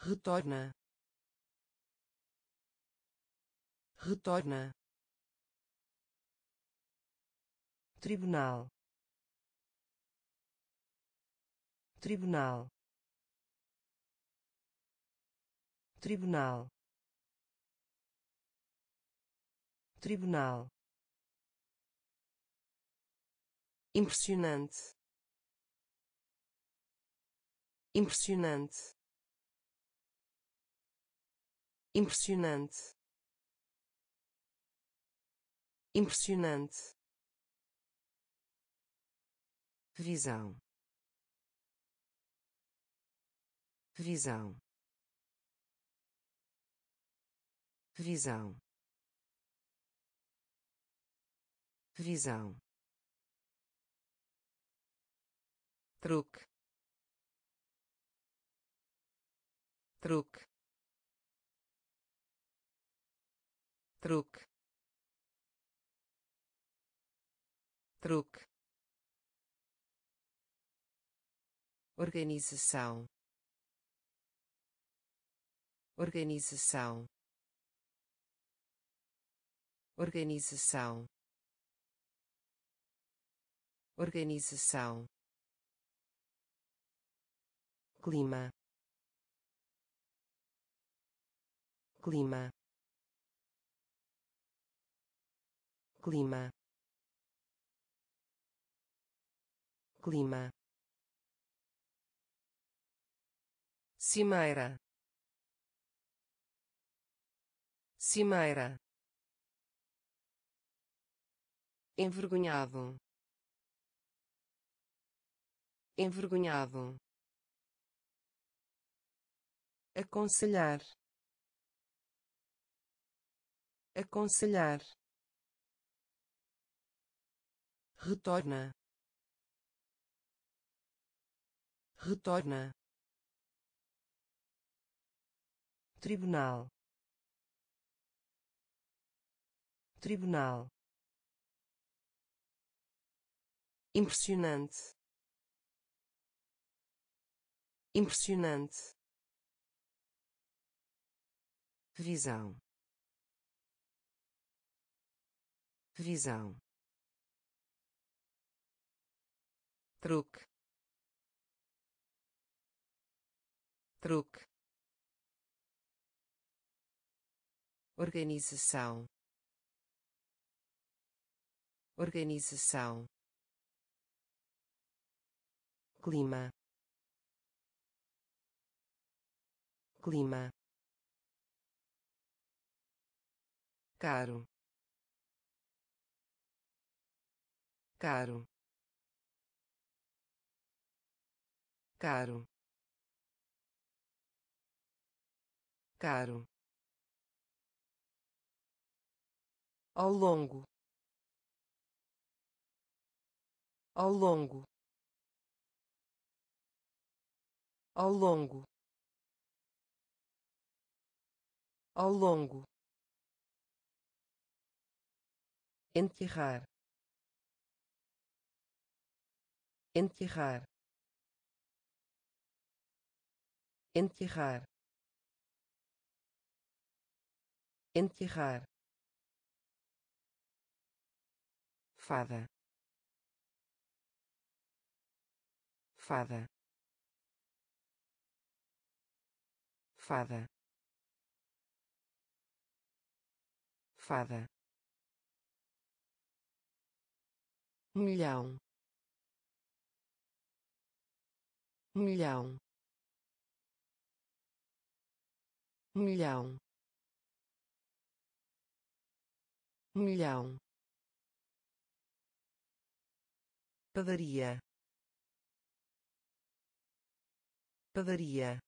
Retorna. Retorna tribunal. Tribunal. Tribunal. Tribunal. Impressionante. Impressionante. Impressionante. Impressionante visão. Visão. Visão. Visão. Truque. Truque. Truque. Truque organização. Organização. Organização. Organização. Clima. Clima. Clima. Clima cimeira. Cimeira. Envergonhado. Envergonhado. Aconselhar. Aconselhar. Retorna. Retorna tribunal. Tribunal. Impressionante. Impressionante. Visão. Visão. Truque. Truque organização. Organização. Clima. Clima. Caro. Caro. Caro. Caro ao longo. Ao longo. Ao longo. Ao longo. Enterrar. Enterrar. Enterrar. Enterrar fada. Fada. Fada. Fada. Milhão. Milhão. Milhão. Milhão padaria padaria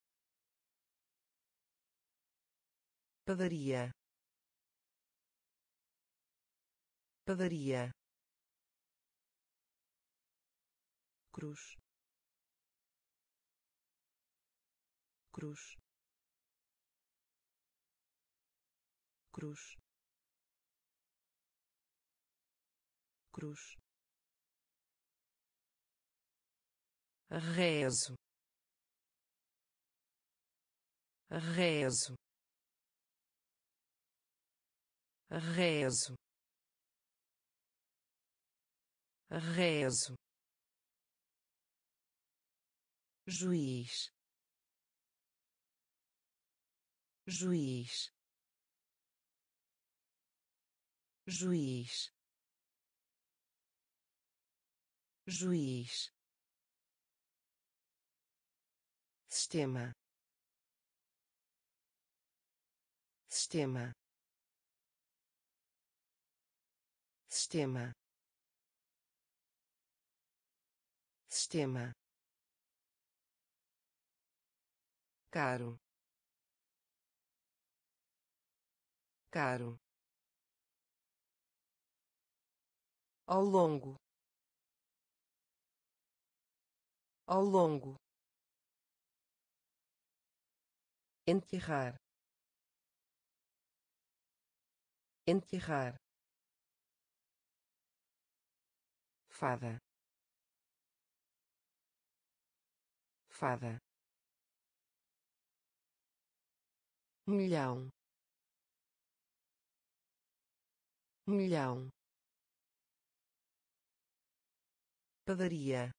padaria padaria cruz cruz cruz cruz rezo. Rezo. Rezo. Rezo. Juiz. Juiz. Juiz. Juiz sistema. Sistema. Sistema. Sistema. Caro. Caro. Ao longo. Ao longo enterrar. Enterrar. Fada. Fada. Milhão. Milhão. Padaria.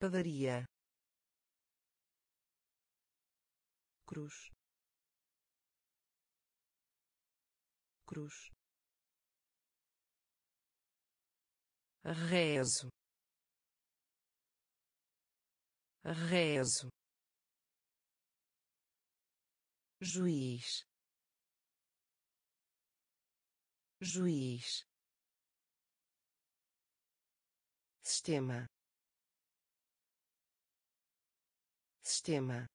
Padaria cruz. Cruz. Rezo. Rezo. Juiz. Juiz. Sistema. Sistema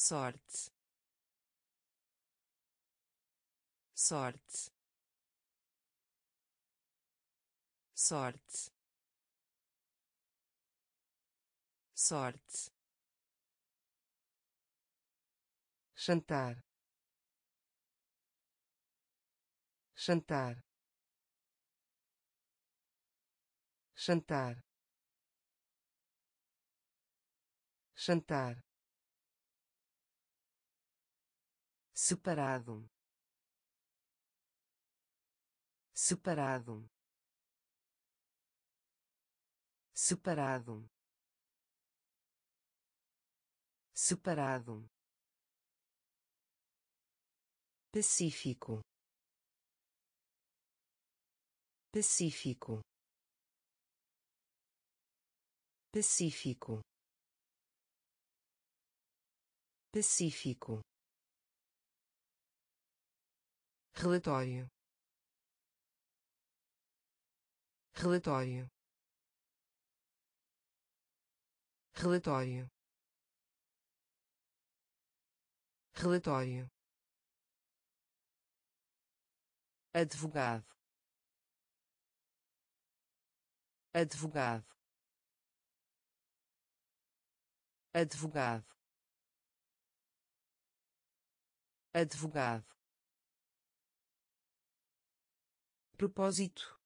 sorte. Sorte. Sorte. Sorte. Jantar. Jantar. Jantar. Jantar separado separado separado separado Pacífico. Pacífico. Pacífico. Pacífico. Relatório. Relatório. Relatório. Relatório. advogado advogado advogado advogado propósito.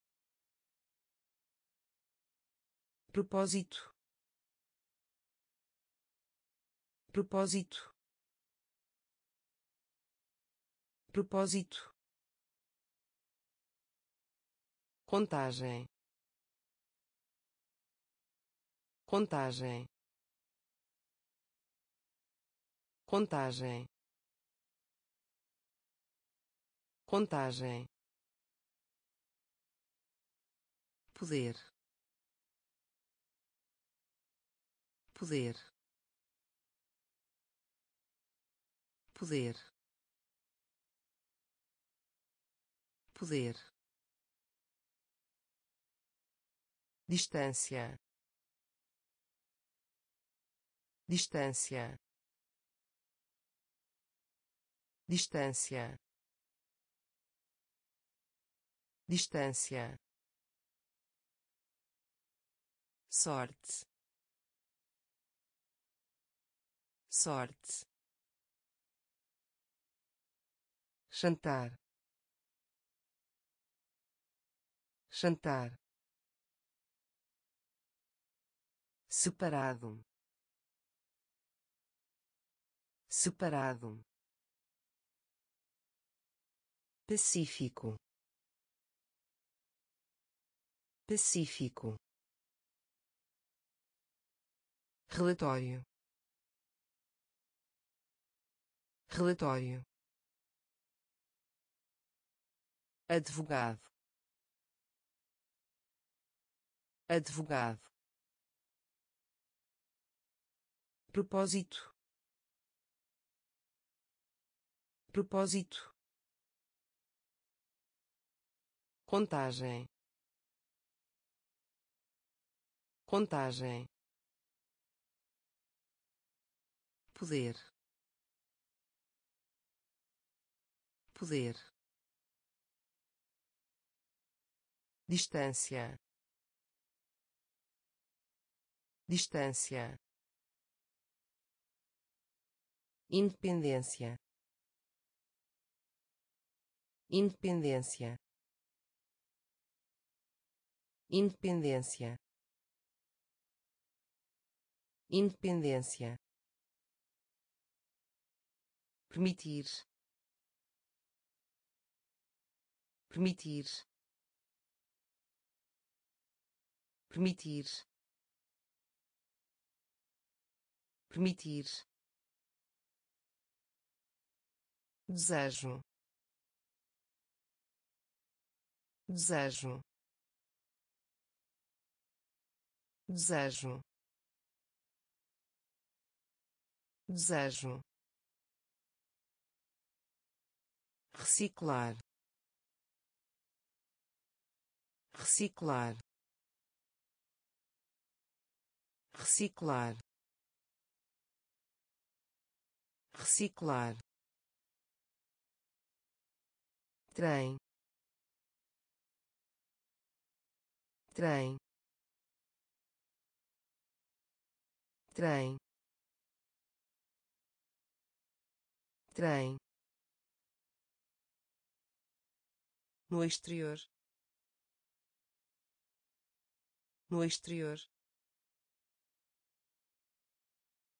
Propósito. Propósito. Propósito. Contagem. Contagem. Contagem. Contagem poder. Poder. Poder. Poder. Distância. Distância. Distância. Distância sorte. Sorte. Jantar. Jantar. Separado. Separado. Pacífico. Pacífico relatório. Relatório. Advogado. Advogado. Propósito. Propósito. Contagem. Contagem poder. Poder. Distância. Distância. Independência. Independência. Independência. Independência permitir. Permitir. Permitir. Permitir. Desejo. Desejo. Desejo. Desejo reciclar. Reciclar. Reciclar. Reciclar. Trem. Trem. Trem. Trem no exterior. No exterior.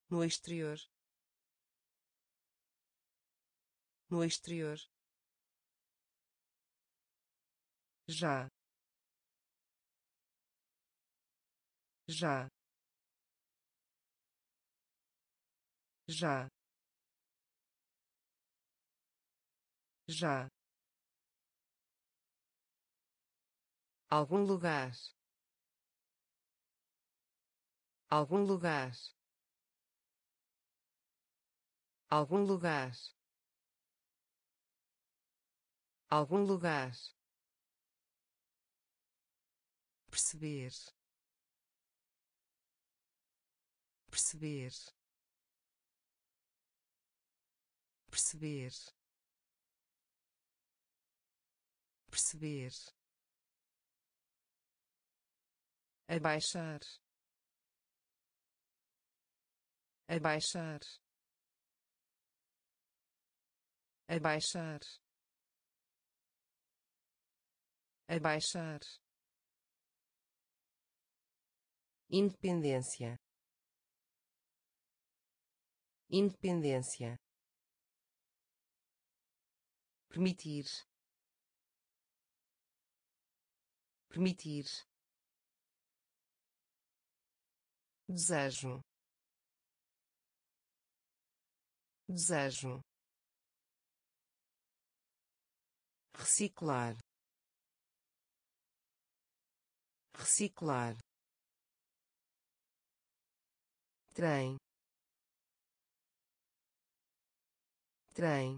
No exterior. No exterior. Já. Já. Já. Já algum lugar. Algum lugar. Algum lugar. Algum lugar. Perceber. Perceber. Perceber. Perceber abaixar. Abaixar. Abaixar. Abaixar. Independência. Independência. Permitir. Permitir desejo. Desejo. Reciclar. Reciclar. Trem. Trem.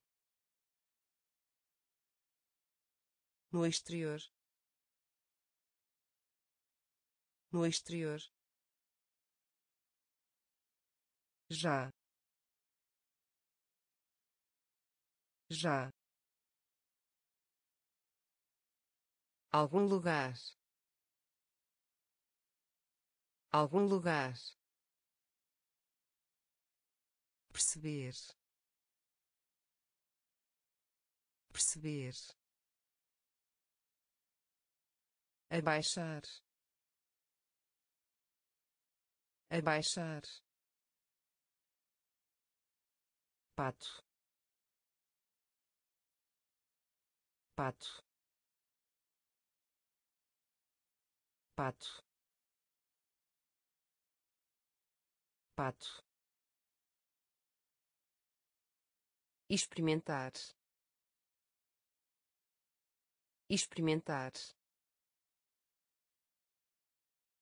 No exterior. No exterior já. Já. Algum lugar. Algum lugar. Perceber. Perceber. Abaixar. Abaixar pato. Pato. Pato. Pato. Experimentar. Experimentar.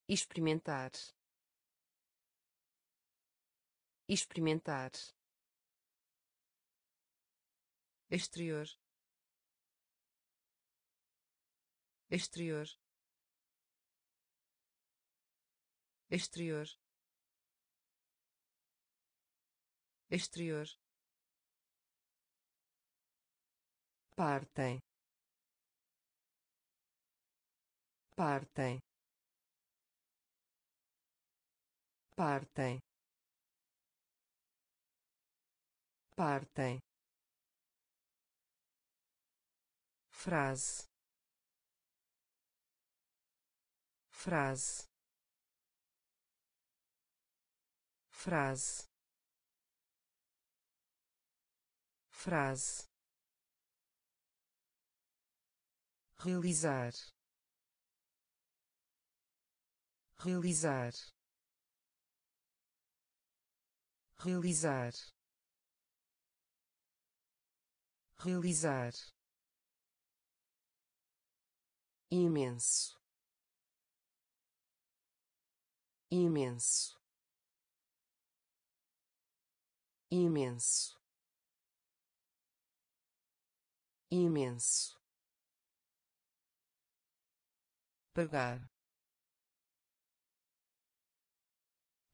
Experimentar. Experimentar exterior. Exterior. Exterior. Exterior. Partem. Partem. Partem. Partem frase. Frase. Frase. Frase. Realizar. Realizar. Realizar. Realizar imenso. Imenso. Imenso. Imenso. Pagar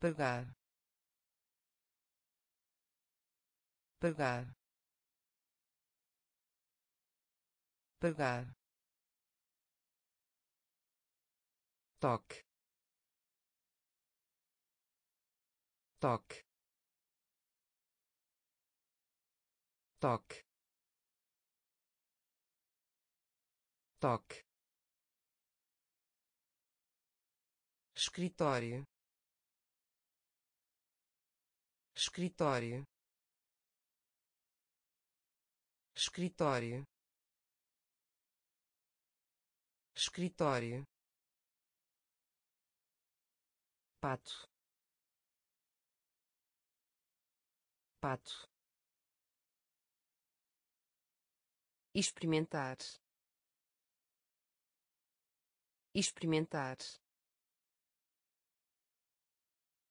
pagar pagar pagar toque toque toque toque escritório. Escritório. Escritório. Escritório pato. Pato. Experimentar. Experimentar.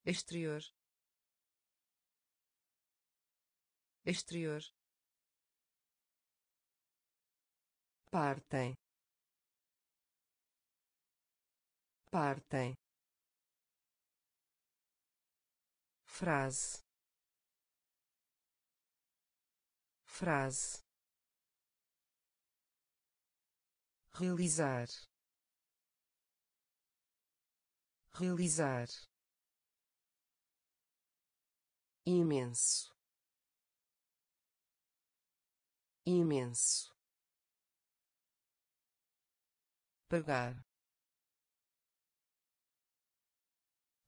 Exterior. Exterior. Partem. Partem frase. Frase. Realizar. Realizar. Imenso. Imenso. Pagar.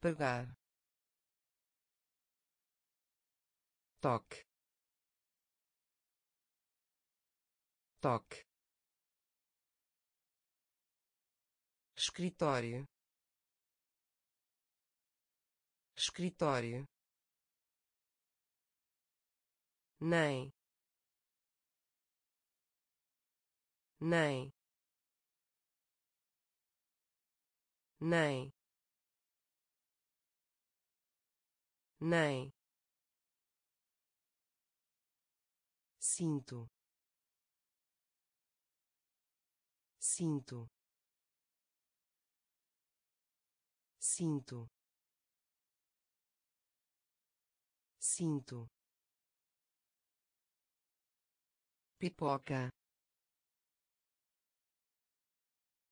Pagar toque toque escritório. Escritório. Nem. Nem. Nem. Nem cinto cinto cinto cinto pipoca.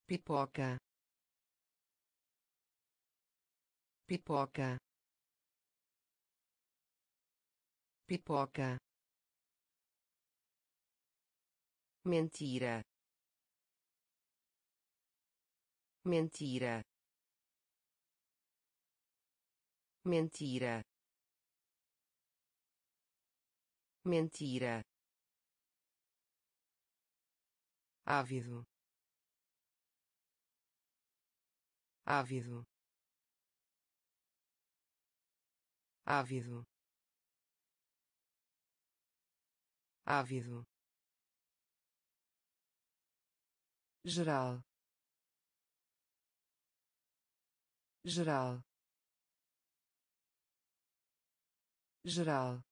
Pipoca. Pipoca. Pipoca mentira. Mentira. Mentira. Mentira. Ávido. Ávido. Ávido. Ávido geral. Geral. Geral.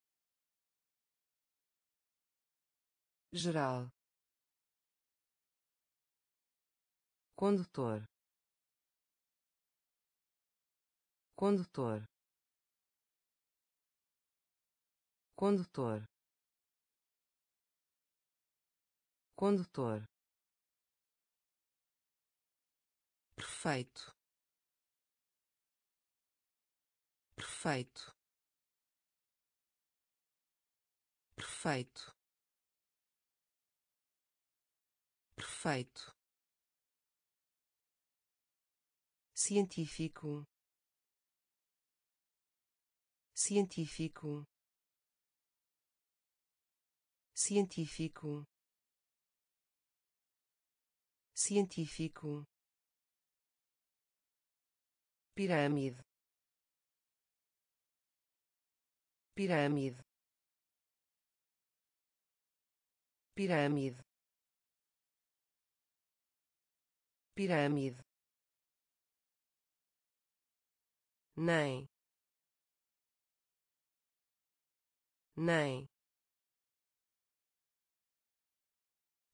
Geral. Condutor. Condutor. Condutor. Condutor perfeito. Perfeito. Perfeito. Perfeito. Científico. Científico. Científico. Científico pirâmide. Pirâmide. Pirâmide. Pirâmide. Nem. Nem.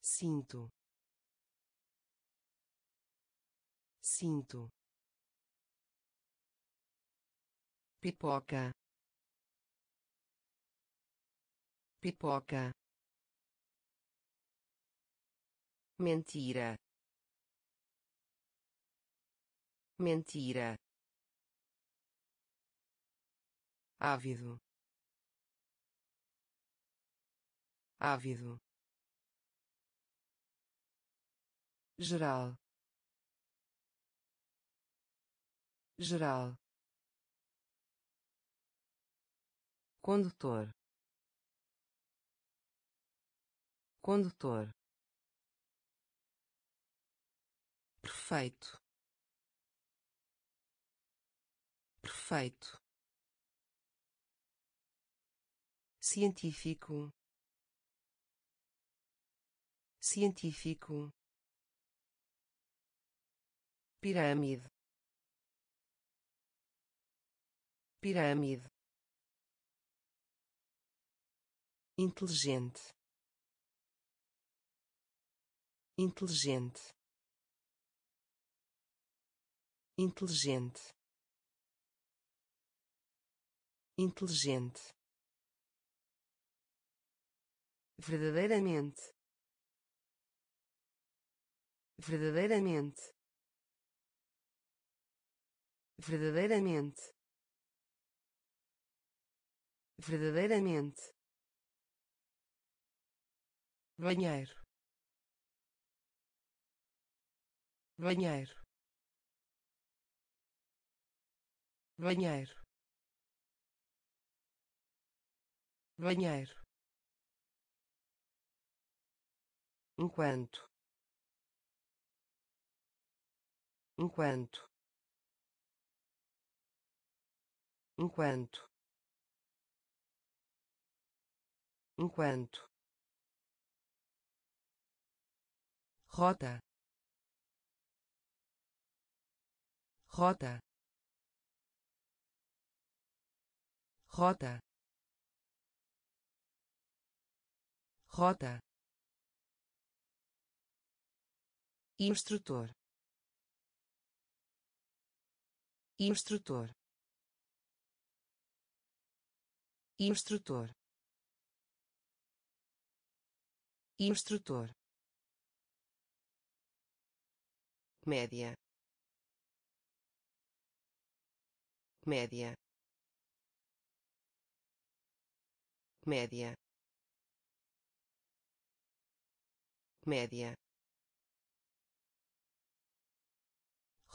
Cinto cinto pipoca. Pipoca. Mentira. Mentira. Ávido. Ávido. Geral. Geral condutor. Condutor. Perfeito. Perfeito. Científico. Científico. Pirâmide. Pirâmide inteligente. Inteligente. Inteligente. Inteligente. Verdadeiramente. Verdadeiramente. Verdadeiramente. Verdadeiramente banheiro. Banheiro. Banheiro. Banheiro. Enquanto. Enquanto. Enquanto. Enquanto rota. Rota. Rota. Rota. Instrutor. Instrutor. Instrutor. Instrutor média média média média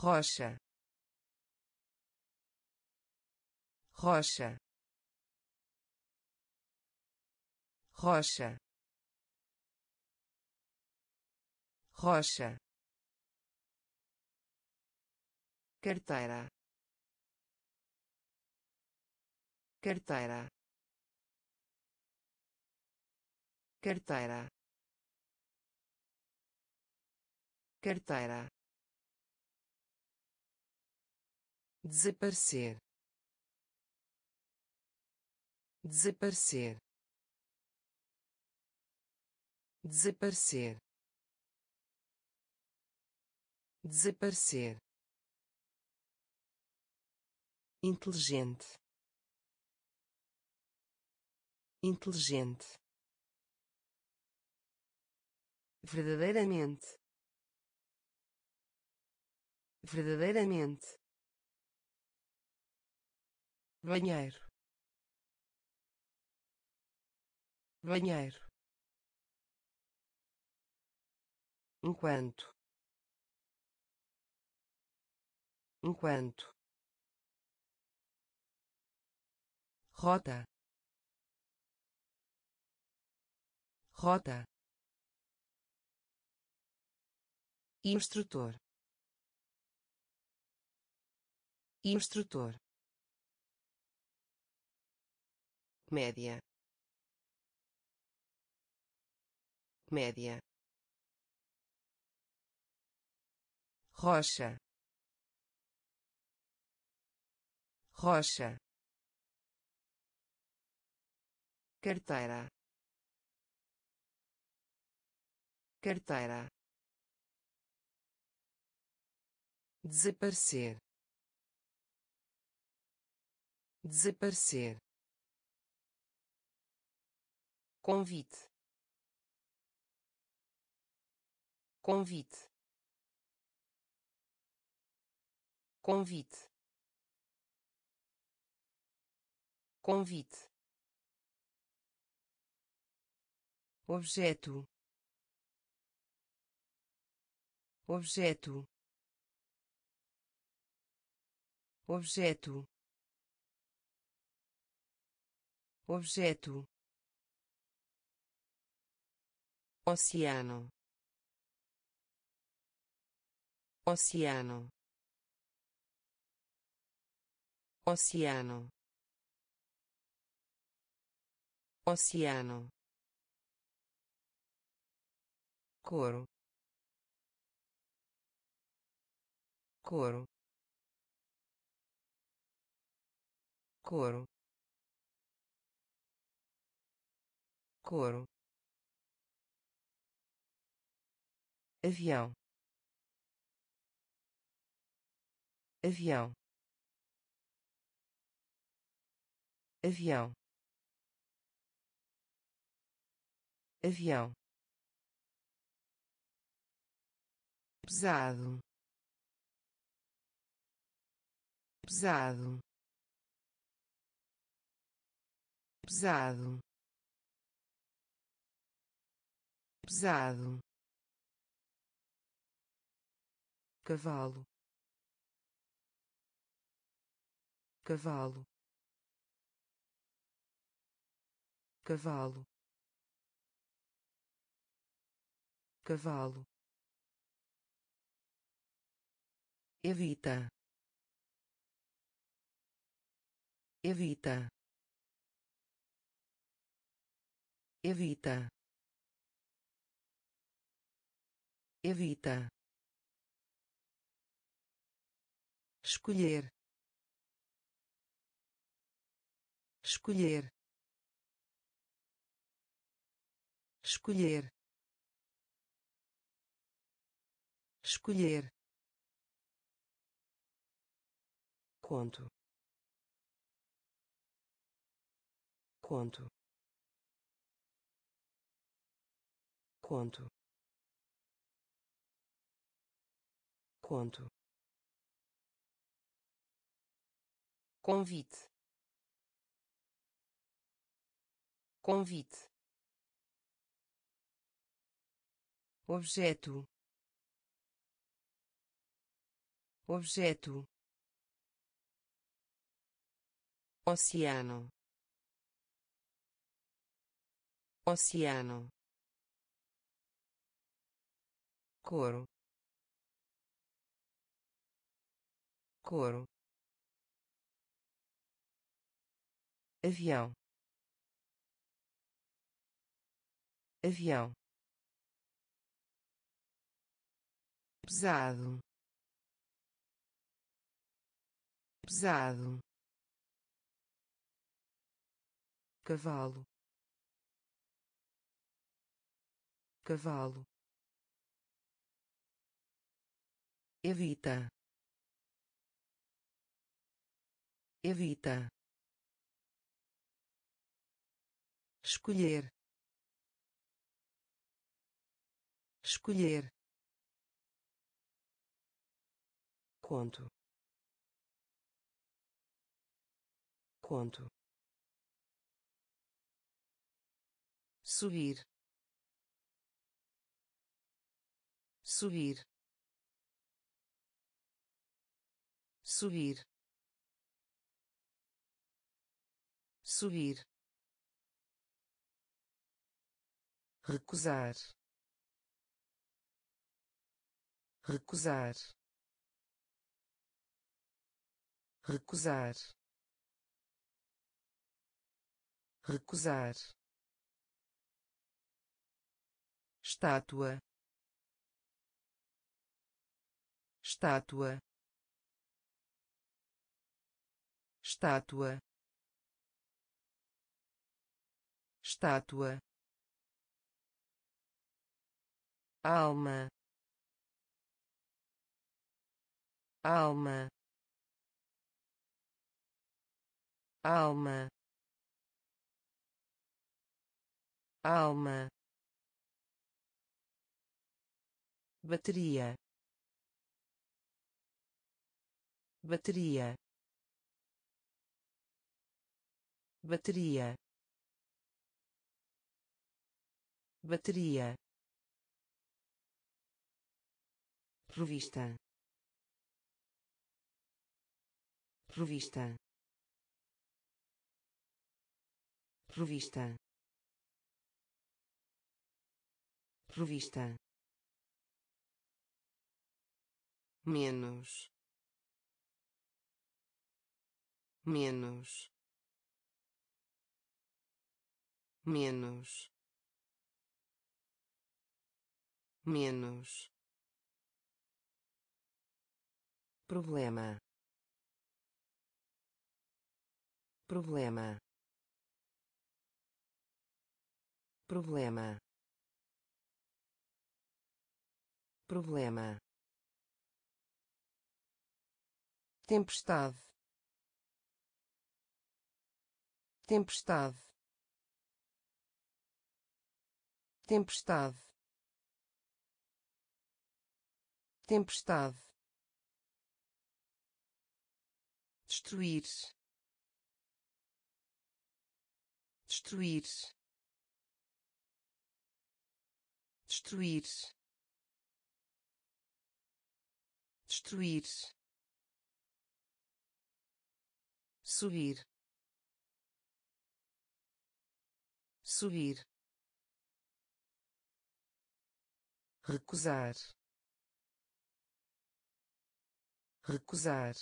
rocha. Rocha. Rocha. Rocha carteira. Carteira. Carteira. Carteira. Desaparecer. Desaparecer. Desaparecer. Desaparecer inteligente. Inteligente. Verdadeiramente. Verdadeiramente. Banheiro. Banheiro. Enquanto. Enquanto rota. Rota. Instrutor. Instrutor. Média. Média. Rocha. Rocha carteira. Carteira. Desaparecer. Desaparecer. Convite. Convite. Convite. Convite objeto. Objeto. Objeto. Objeto. Oceano. Oceano. Oceano. Oceano couro. Couro. Couro. Couro. Avião. Avião. Avião. Avião pesado. Pesado. Pesado. Pesado. Cavalo. Cavalo. Cavalo. Cavalo evita. Evita. Evita. Evita. Escolher. Escolher. Escolher. Escolher conto conto conto conto convite. Convite. Objeto. Objeto oceano. Oceano. Couro. Couro. Avião. Avião. Pesado. Pesado cavalo. Cavalo. Evita. Evita. Escolher. Escolher. Conto. Conto subir subir subir subir recusar. Recusar. Recusar. Recusar estátua. Estátua. Estátua. Estátua. Alma. Alma. Alma. Alma bateria bateria bateria bateria revista. Revista. Revista. Revista menos. Menos. Menos. Menos. Problema. Problema. Problema. Problema tempestade. Tempestade. Tempestade. Tempestade. Destruir. Destruir. Destruir. Destruir subir subir recusar. Recusar.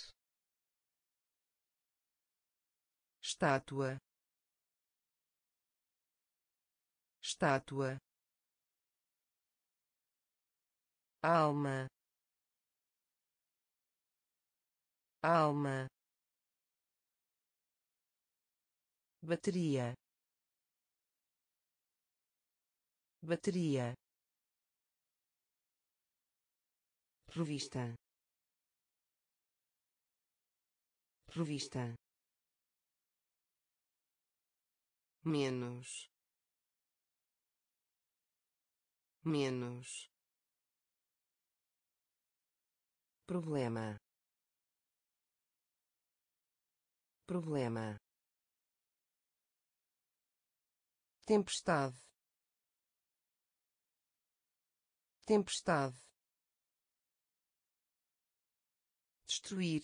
Estátua. Estátua. Alma. Alma bateria bateria revista revista menos menos problema problema tempestade. Tempestade. Destruir.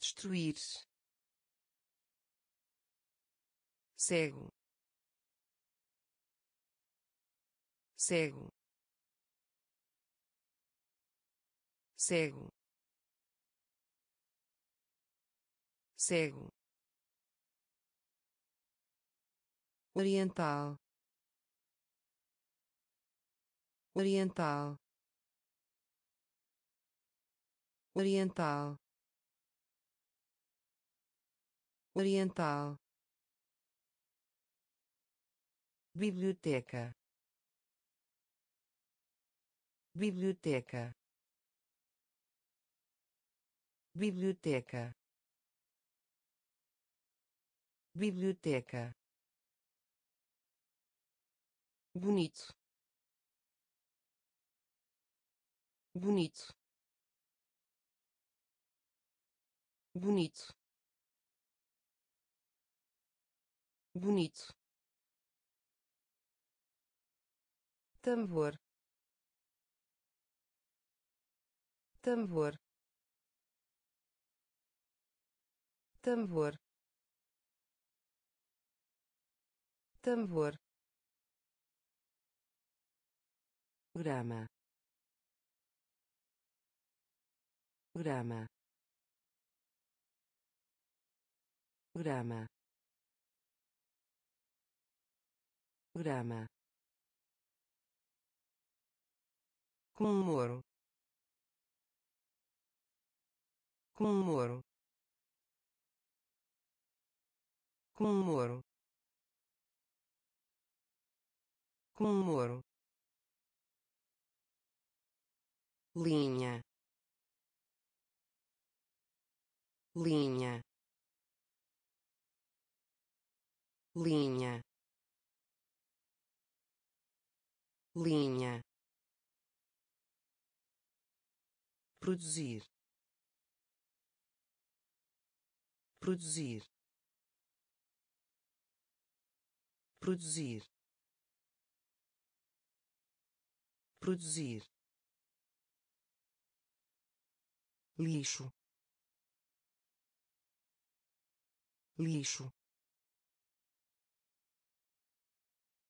Destruir. Cego. Cego. Cego. Cego oriental oriental oriental oriental. Biblioteca biblioteca biblioteca. Biblioteca bonito. Bonito. Bonito. Bonito. Tambor. Tambor. Tambor. Tambor grama grama grama grama comemoro comemoro comemoro comemoro linha. Linha. Linha. Linha. Produzir. Produzir. Produzir. Produzir lixo. Lixo.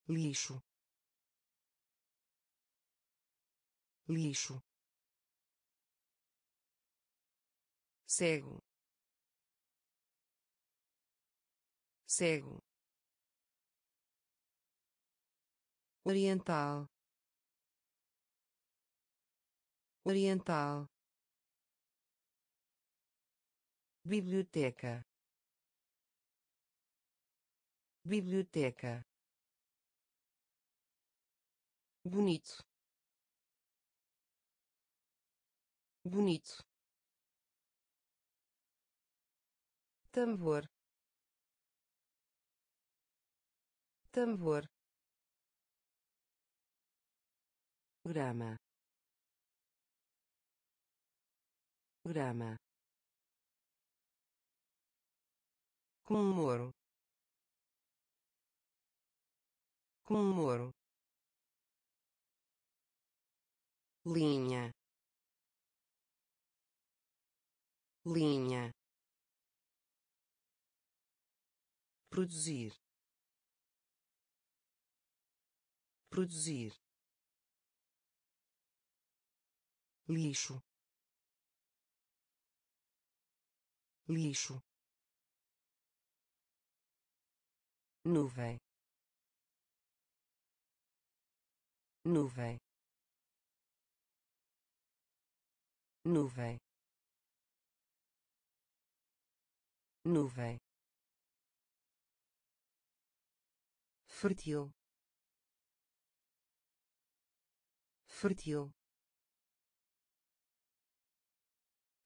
Lixo. Lixo. Cego. Cego. Oriental. Oriental biblioteca. Biblioteca. Bonito. Bonito. Tambor. Tambor. Grama. Grama comemoro comemoro linha. Linha. Produzir. Produzir. Lixo. Lixo nuvem. Nuvem. Nuvem. Nuvem. Fértil fértil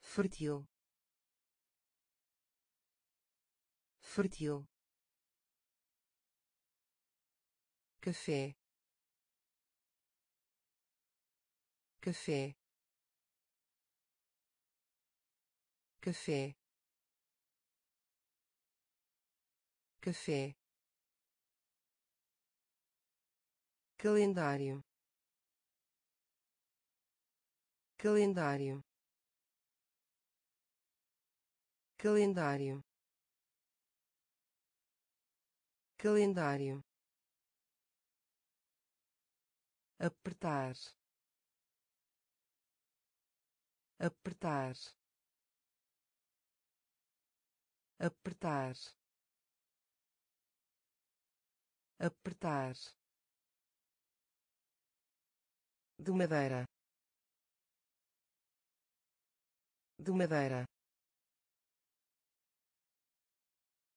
fértil fértil café. Café. Café. Café. Calendário. Calendário. Calendário. Calendário apertar. Apertar. Apertar. Apertar. De madeira. De madeira.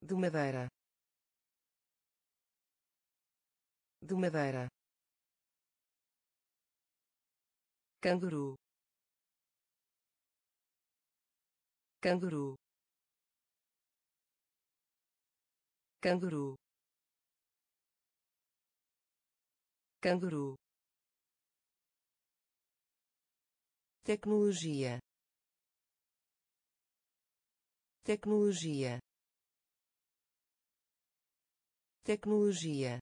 De madeira. De madeira canguru. Canguru. Canguru. Canguru. Tecnologia. Tecnologia. Tecnologia.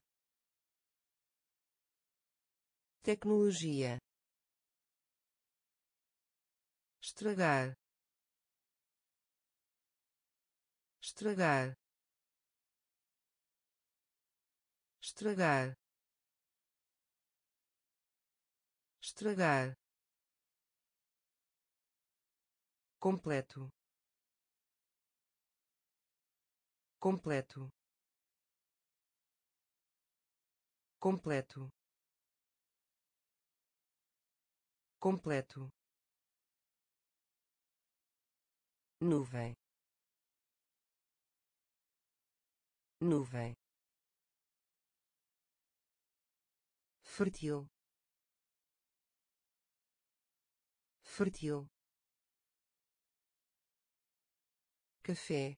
Tecnologia estragar. Estragar. Estragar. Estragar. Completo. Completo. Completo. Completo nuvem. Nuvem. Fértil. Fértil. Café.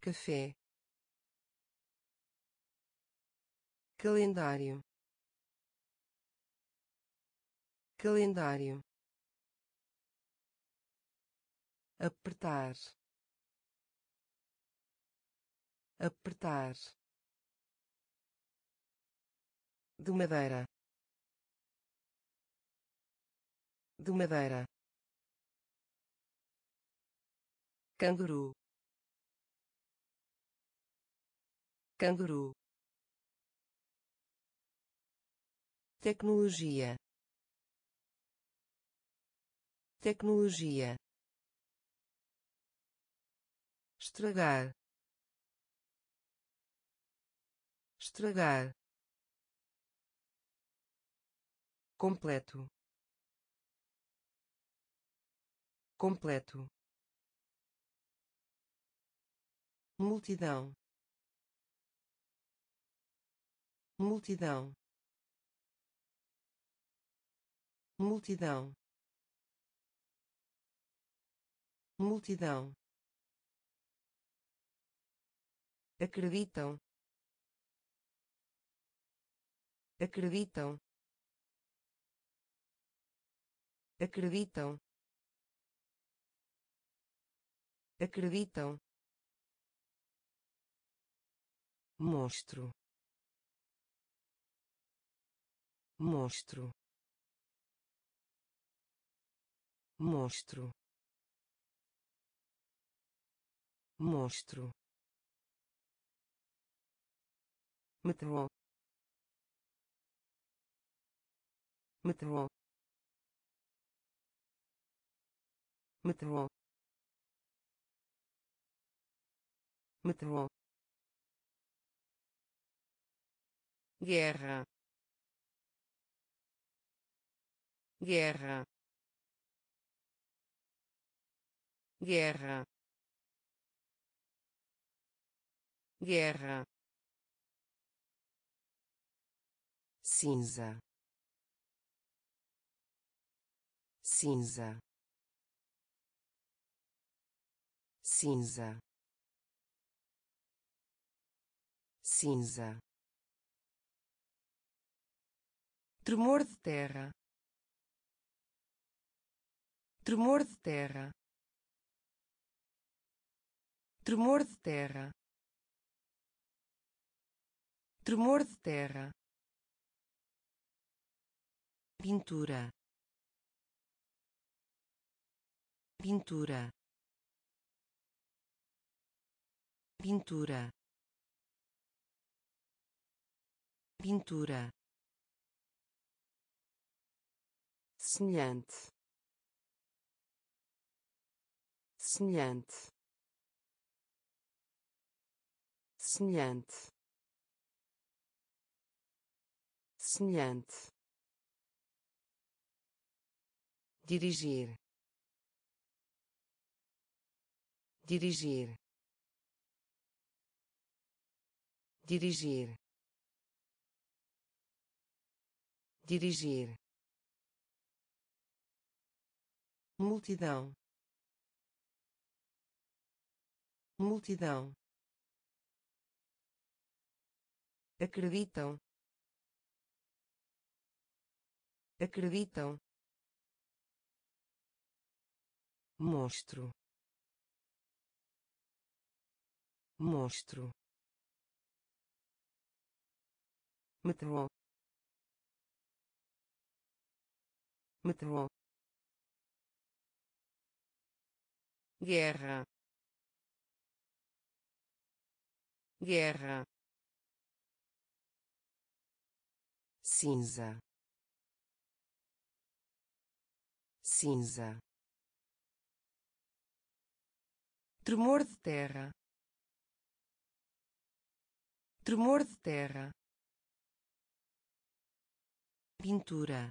Café. Calendário. Calendário apertar. Apertar. De madeira. De madeira. Canguru. Canguru. Tecnologia. Tecnologia estragar. Estragar. Completo. Completo. Multidão. Multidão. Multidão. Multidão acreditam. Acreditam. Acreditam. Acreditam. Monstro. Monstro. Monstro. Monstro metrô. Metrô. Metrô. Metrô. Guerra. Guerra. Guerra. Guerra cinza. Cinza. Cinza. Cinza. Tremor de terra. Tremor de terra. Tremor de terra. Tremor de terra pintura. Pintura. Pintura. Pintura. Semelhante. Semelhante. Semelhante. Semelhante dirigir. Dirigir. Dirigir. Dirigir. Multidão. Multidão. Acreditam. Acreditam monstro. Monstro. Metrô metrô guerra. Guerra. Cinza. Cinza tremor de terra. Tremor de terra. Pintura.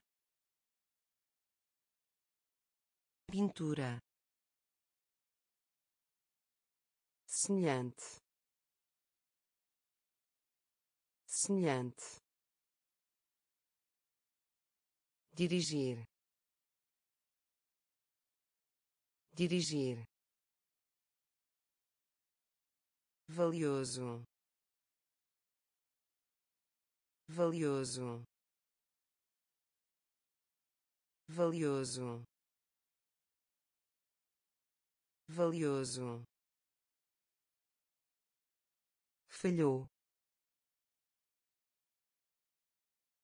Pintura. Semelhante. Semelhante. Dirigir. Dirigir valioso. Valioso. Valioso. Valioso. Falhou.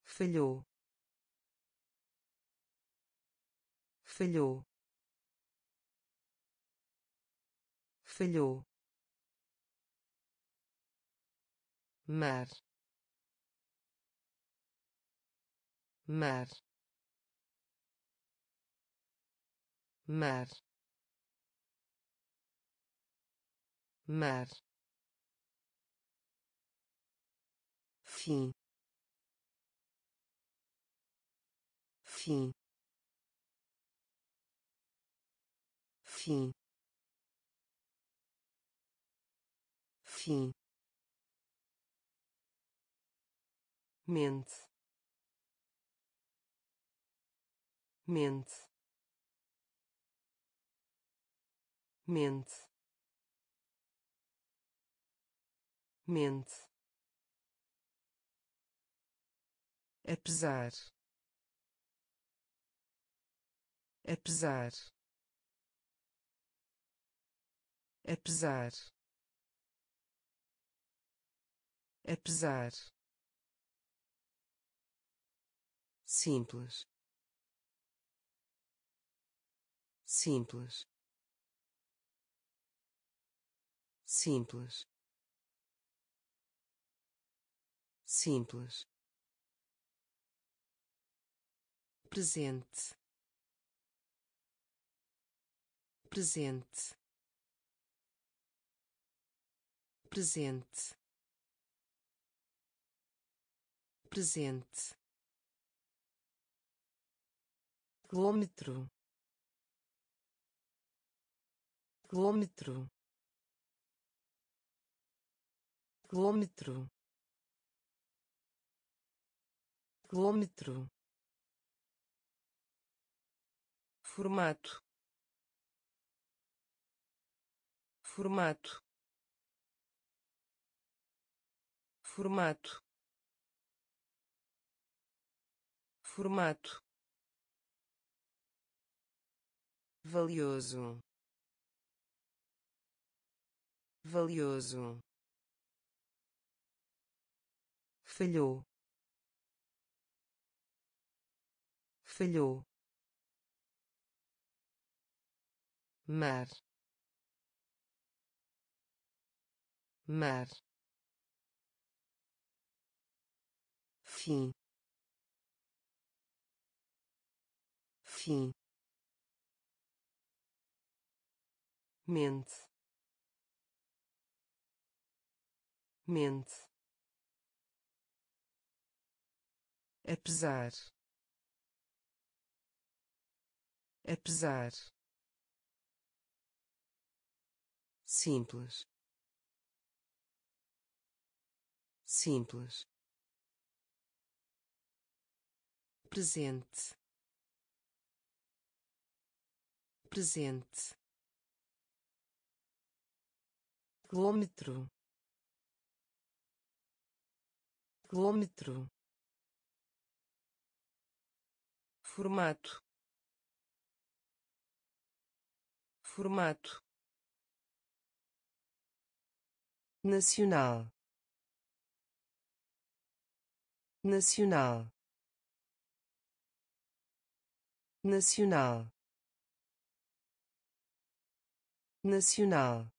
Falhou. Falhou. Falhou mar. Mar. Mar. Mar. Fim. Fim. Fim. Fim mente. Mente. Mente. Mente. Apesar apesar apesar apesar simples. Simples. Simples. Simples. Presente. Presente. Presente. Presente quilômetro. Quilômetro. Quilômetro. Quilômetro. Formato. Formato. Formato. Formato valioso. Valioso. Falhou. Falhou. Mar. Mar. Fim. Fim mente. Mente. Apesar apesar simples. Simples. Presente. Presente quilômetro. Quilômetro. Formato. Formato. Nacional. Nacional. Nacional. Nacional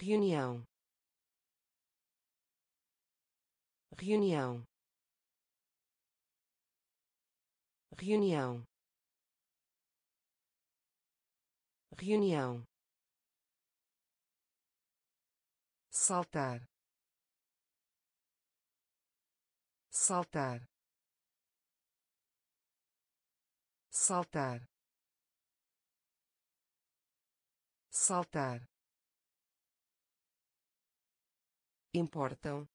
reunião. Reunião. Reunião. Reunião. Saltar. Saltar. Saltar. Saltar importam.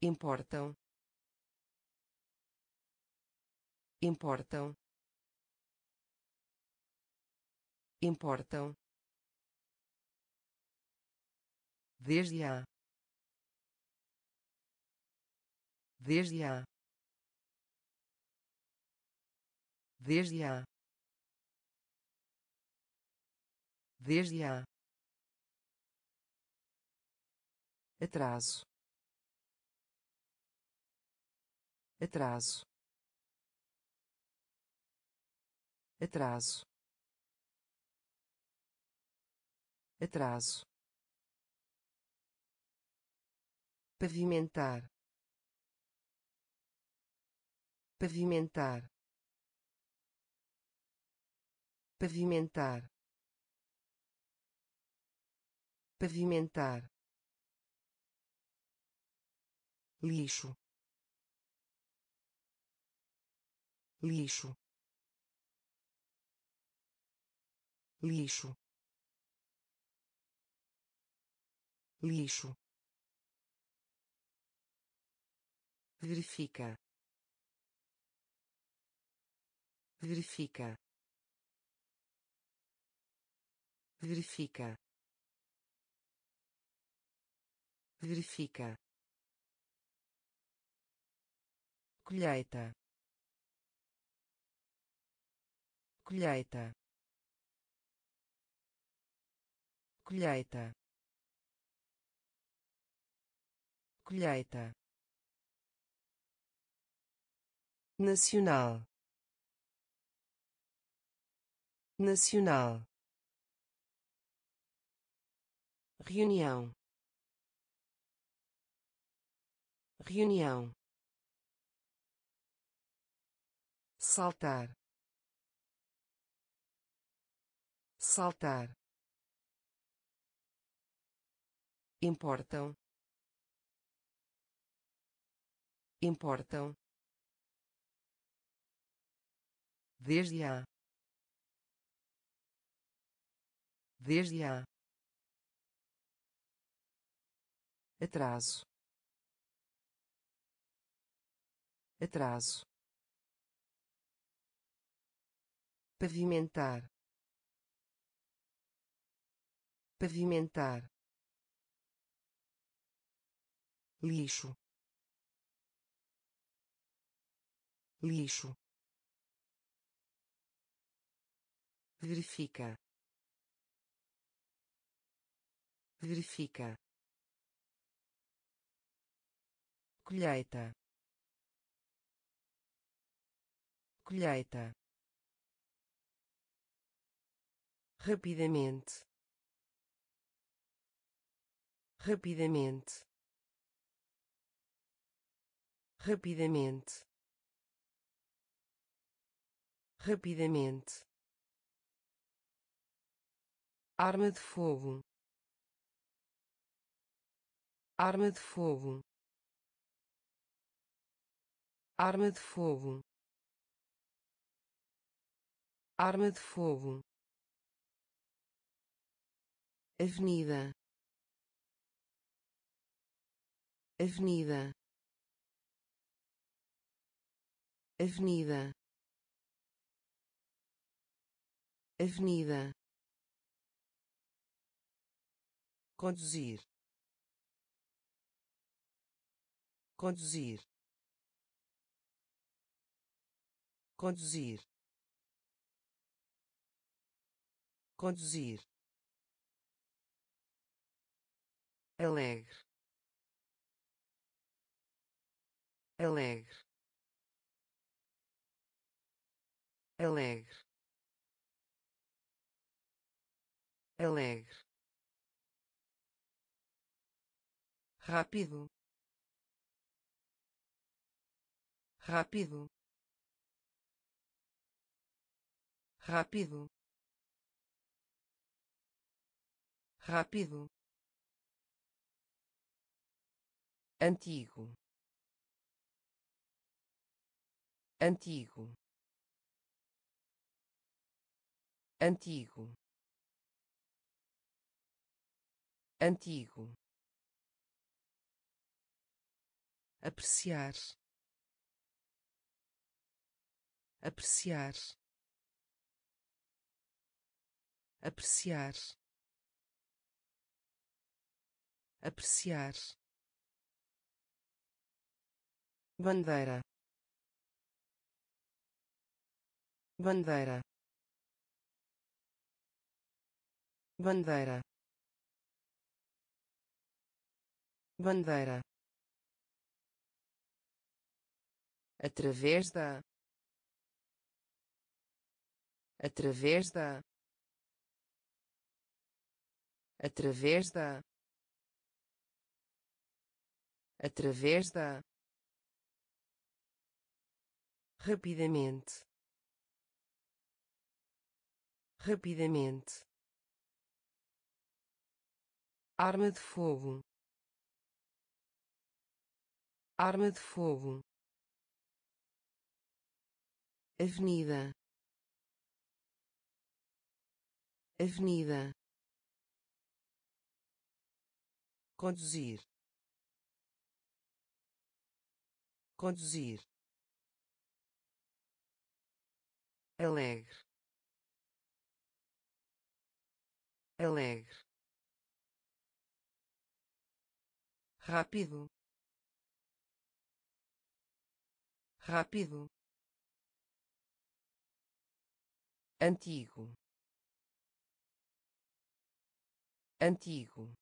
Importam. Importam. Importam. Desde a desde a desde a desde a atraso. Atraso. Atraso. Atraso. Pavimentar. Pavimentar. Pavimentar. Pavimentar lixo. Lixo. Lixo. Lixo. Verifica. Verifica. Verifica. Verifica colheita. Colheita. Colheita. Colheita. Nacional. Nacional. Reunião. Reunião saltar. Saltar. Importam. Importam. Desde a desde a atraso. Atraso pavimentar pavimentar lixo lixo verifica verifica colheita colheita rapidamente. Rapidamente. Rapidamente. Rapidamente. Arma de fogo. Arma de fogo. Arma de fogo. Arma de fogo avenida. Avenida. Avenida. Avenida. Conduzir. Conduzir. Conduzir. Conduzir alegre. Alegre. Alegre. Alegre. Rápido. Rápido. Rápido. Rápido antigo. Antigo. Antigo. Antigo. Apreciar. Apreciar. Apreciar. Apreciar bandeira. Bandeira. Bandeira. Bandeira. Através da. Através da. Através da. Através da rapidamente. Rapidamente. Arma de fogo. Arma de fogo. Avenida. Avenida. Conduzir. Conduzir alegre. Alegre. Rápido. Rápido. Antigo. Antigo.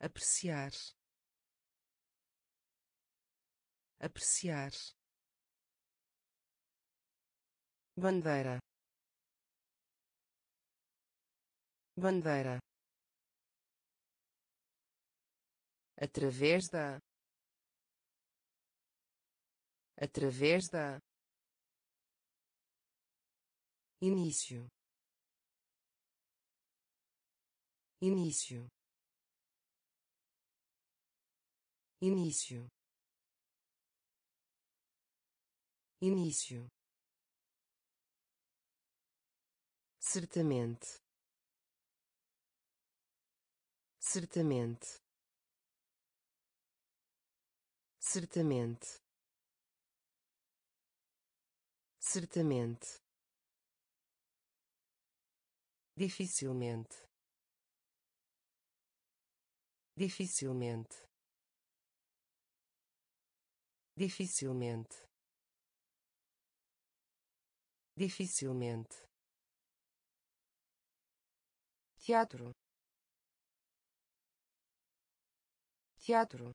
Apreciar. Apreciar bandeira. Bandeira. Através da. Através da. Início. Início. Início. Início certamente. Certamente. Certamente. Certamente. Dificilmente. Dificilmente. Dificilmente. Dificilmente teatro. Teatro.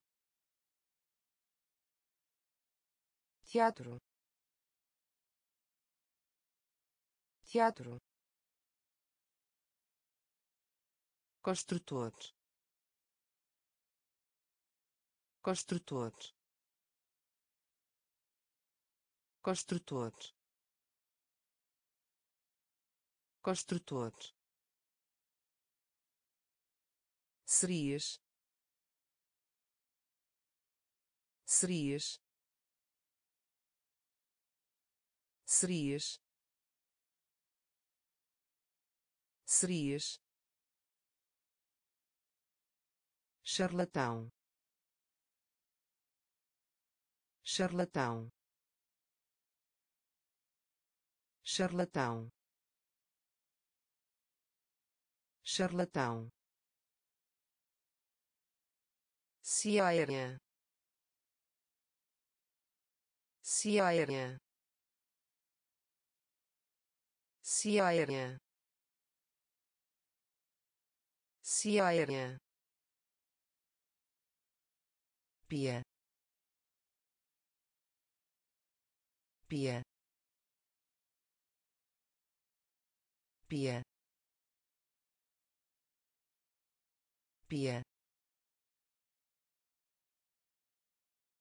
Teatro. Teatro. Construtor. Construtor. Construtor. Construtor serias. Serias. Serias. Serias. Charlatão. Charlatão. Charlatão. Charlatão Cia aérea. Cia aérea. Cia aérea. Cia aérea. Pia. Pia. Pia. Pia.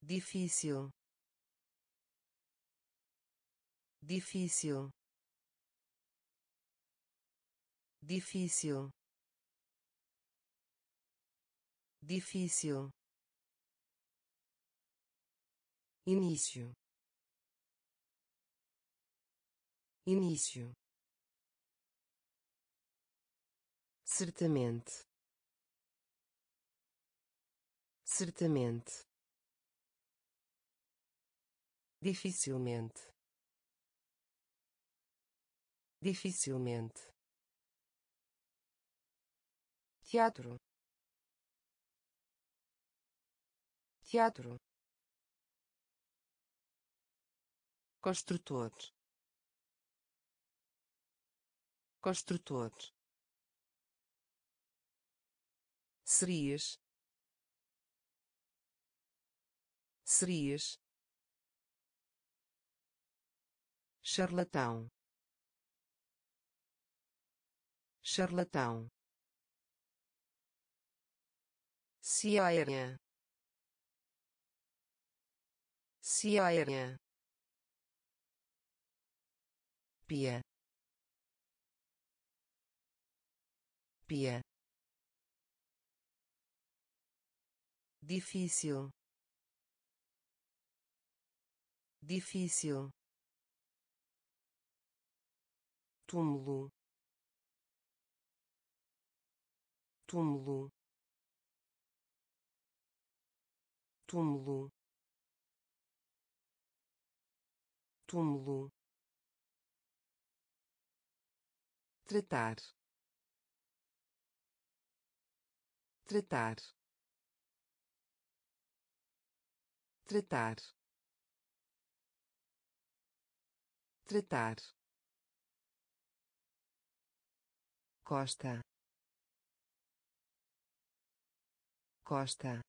Difícil. Difícil. Difícil. Difícil. Início. Início. Certamente. Certamente dificilmente. Dificilmente. Teatro. Teatro. Construtor. Construtor. Serias. Serias charlatão charlatão Cia aérea. Pia. Pia. Difícil. Difícil. Túmulo. Túmulo. Túmulo. Túmulo. Tratar. Tratar. Tratar. Tratar Costa Costa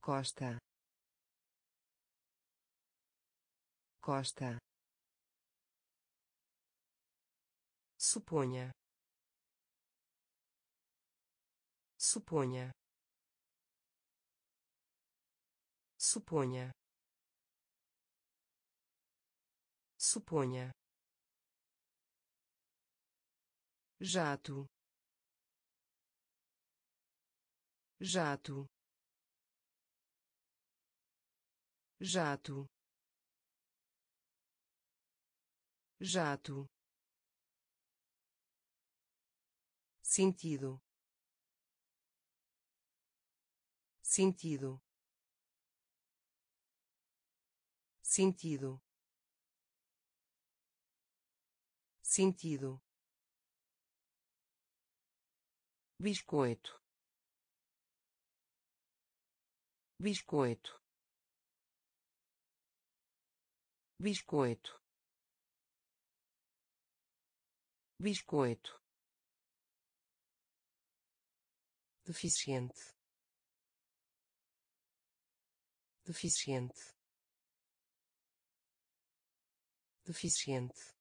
Costa Costa Suponha. Suponha. Suponha. suponha jato. Jato. Jato. Jato. Sentido. Sentido. Sentido. Sentido biscoito. Biscoito. Biscoito. Biscoito. Deficiente. Deficiente. Deficiente.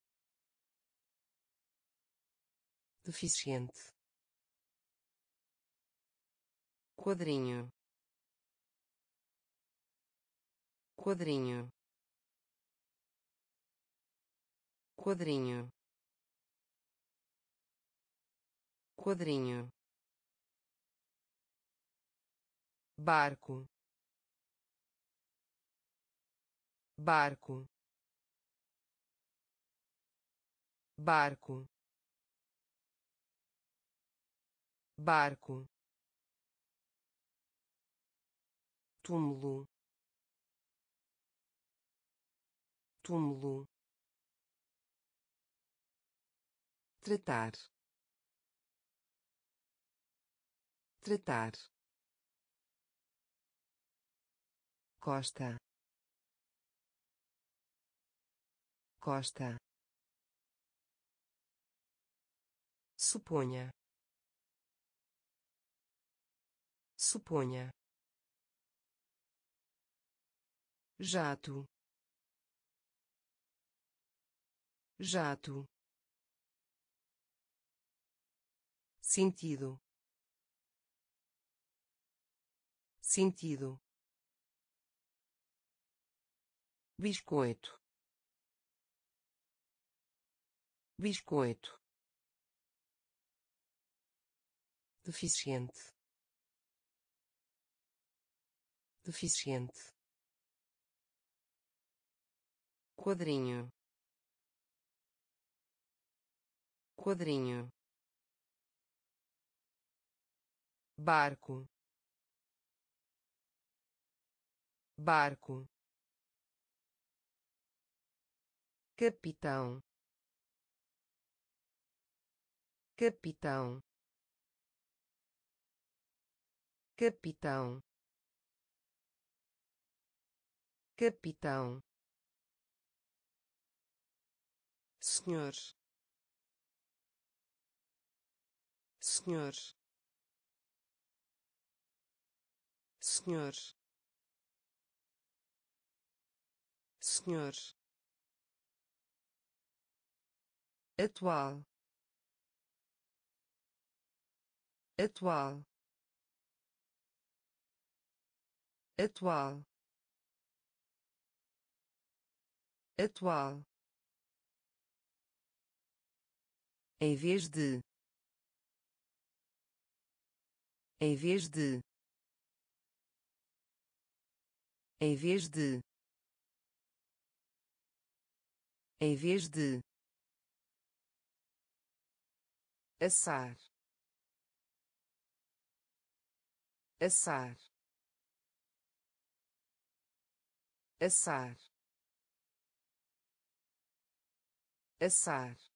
Deficiente quadrinho. Quadrinho. Quadrinho. Quadrinho. Barco. Barco. Barco. Barco túmulo. Túmulo. Tratar. Tratar. Costa. Costa. Suponha. Suponha jato. Jato. Sentido. Sentido. Biscoito. Biscoito. Deficiente. Deficiente quadrinho. Quadrinho. Barco. Barco. Capitão. Capitão. Capitão. Capitão senhor senhor senhor senhor atual atual atual atual em vez de em vez de em vez de em vez de assar assar assar assar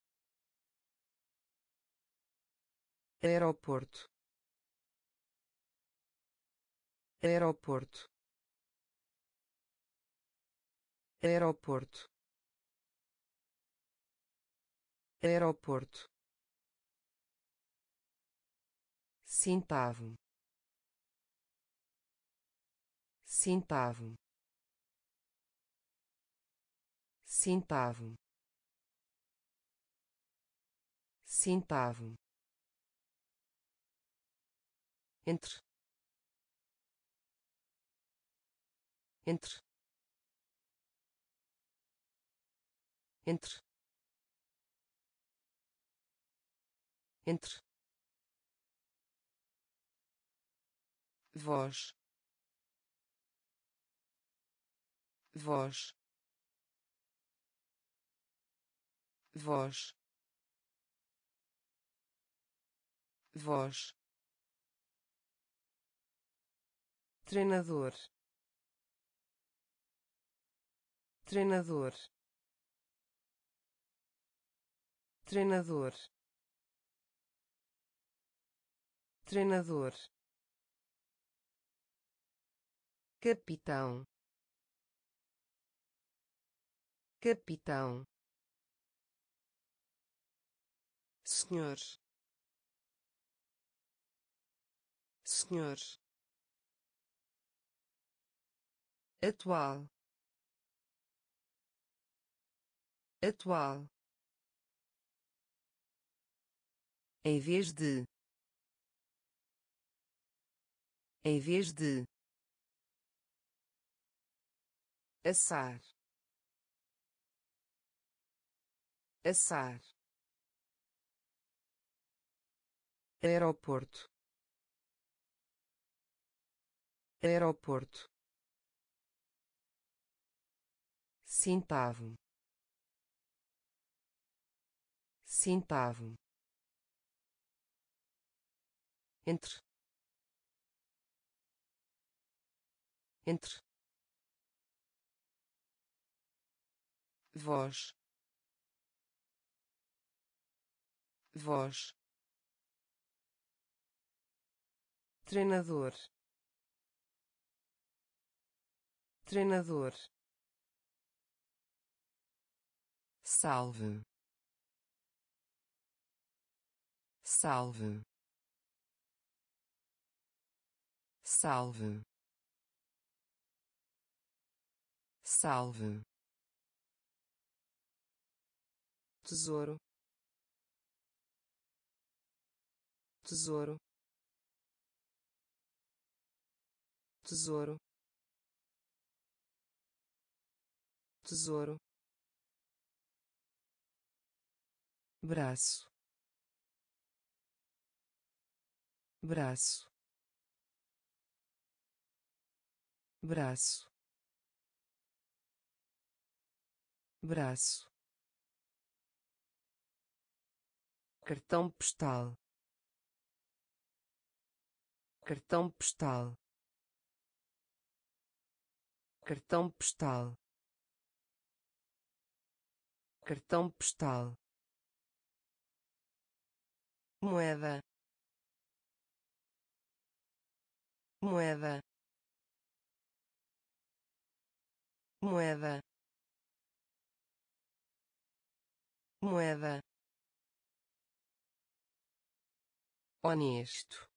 aeroporto. Aeroporto. Aeroporto. Aeroporto. Centavo. Centavo. Centavo. Centavo entre. Entre. Entre. Entre. Voz. Voz. Voz. Voz treinador. Treinador. Treinador. Treinador. Capitão. Capitão. Senhor. Senhor atual atual. Em vez de em vez de assar assar. Aeroporto aeroporto centavo. Centavo. Entre. Entre. Voz. Voz. Treinador. Treinador salve. Salve. Salve. Salve. Tesouro. Tesouro. Tesouro. Tesouro braço. Braço. Braço. Braço. Cartão postal. Cartão postal. Cartão postal. Cartão postal moeda. Moeda. Moeda. Moeda. Honesto.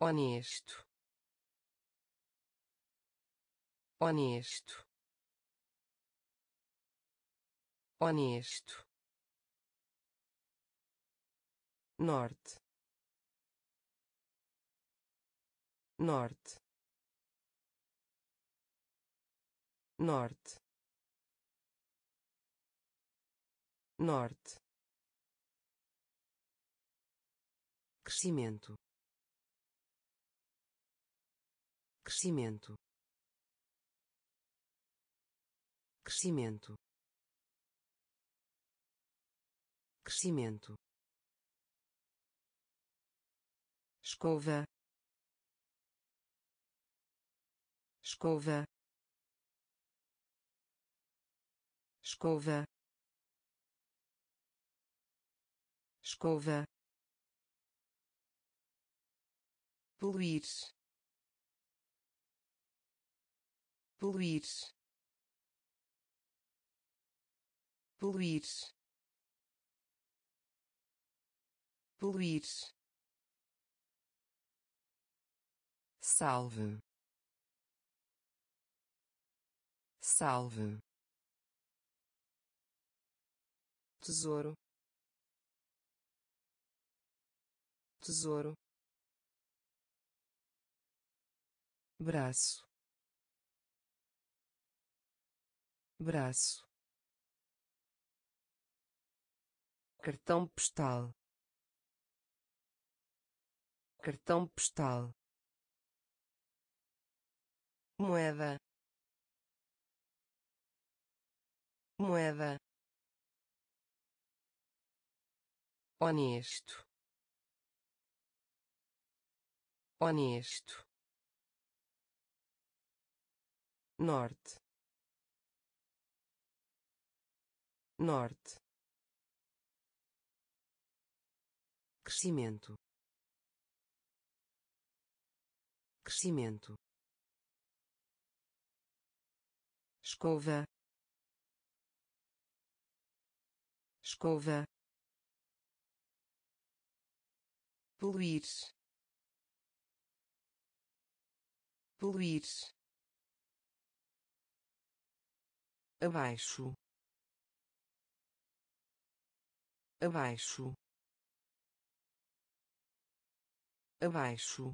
Honesto. Honesto. Honesto norte. Norte. Norte. Norte. Crescimento. Crescimento. Crescimento. Crescimento escova. Escova. Escova. Escova. Poluir. Poluir. Poluir. Poluir salve. Salve. Tesouro. Tesouro. Braço. Braço. Cartão postal. Cartão postal moeda. Moeda. Honesto. Honesto. Norte. Norte. Crescimento. Crescimento escova. Escova. Poluir. Poluir. Abaixo. Abaixo. Abaixo.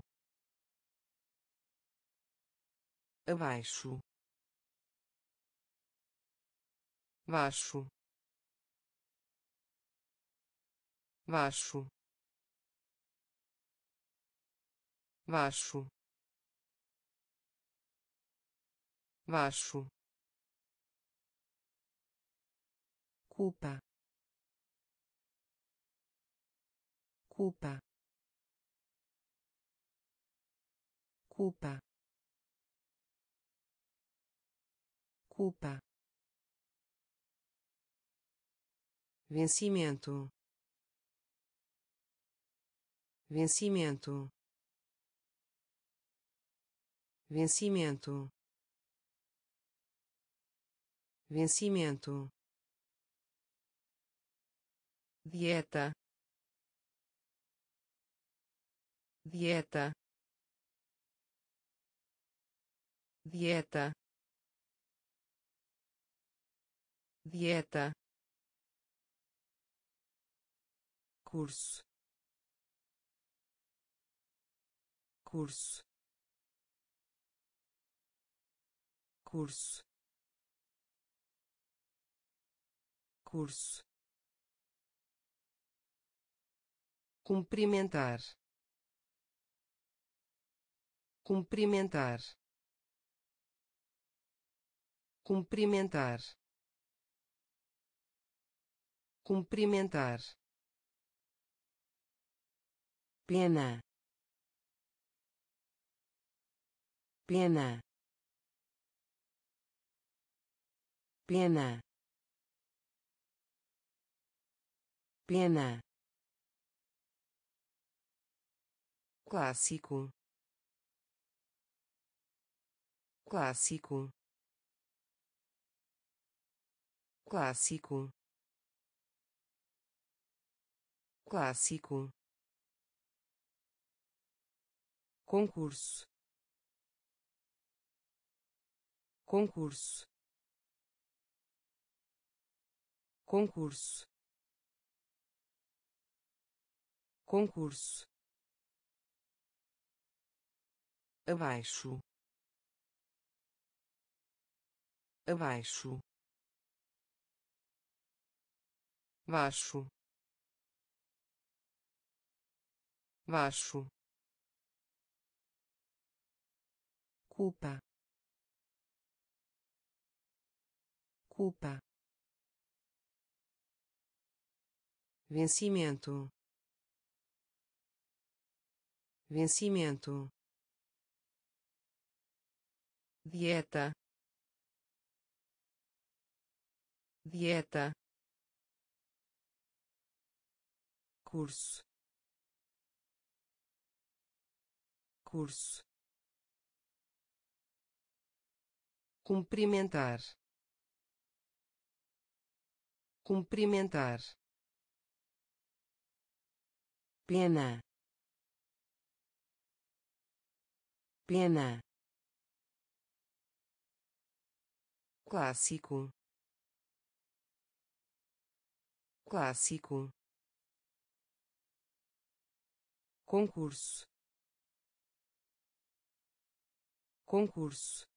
Abaixo baixo baixo baixo baixo culpa culpa culpa culpa vencimento. Vencimento. Vencimento. Vencimento. Dieta. Dieta. Dieta. Dieta curso. Curso. Curso. Curso. Cumprimentar. Cumprimentar. Cumprimentar. Cumprimentar pena. Pena. Pena. Pena. Clássico. Clássico. Clássico. Clássico concurso. Concurso. Concurso. Concurso. Abaixo. Abaixo. Baixo. Baixo culpa. Culpa. Vencimento. Vencimento. Dieta. Dieta. Curso. Curso cumprimentar. Cumprimentar. Pena. Pena. Clássico. Clássico. Concurso. Concurso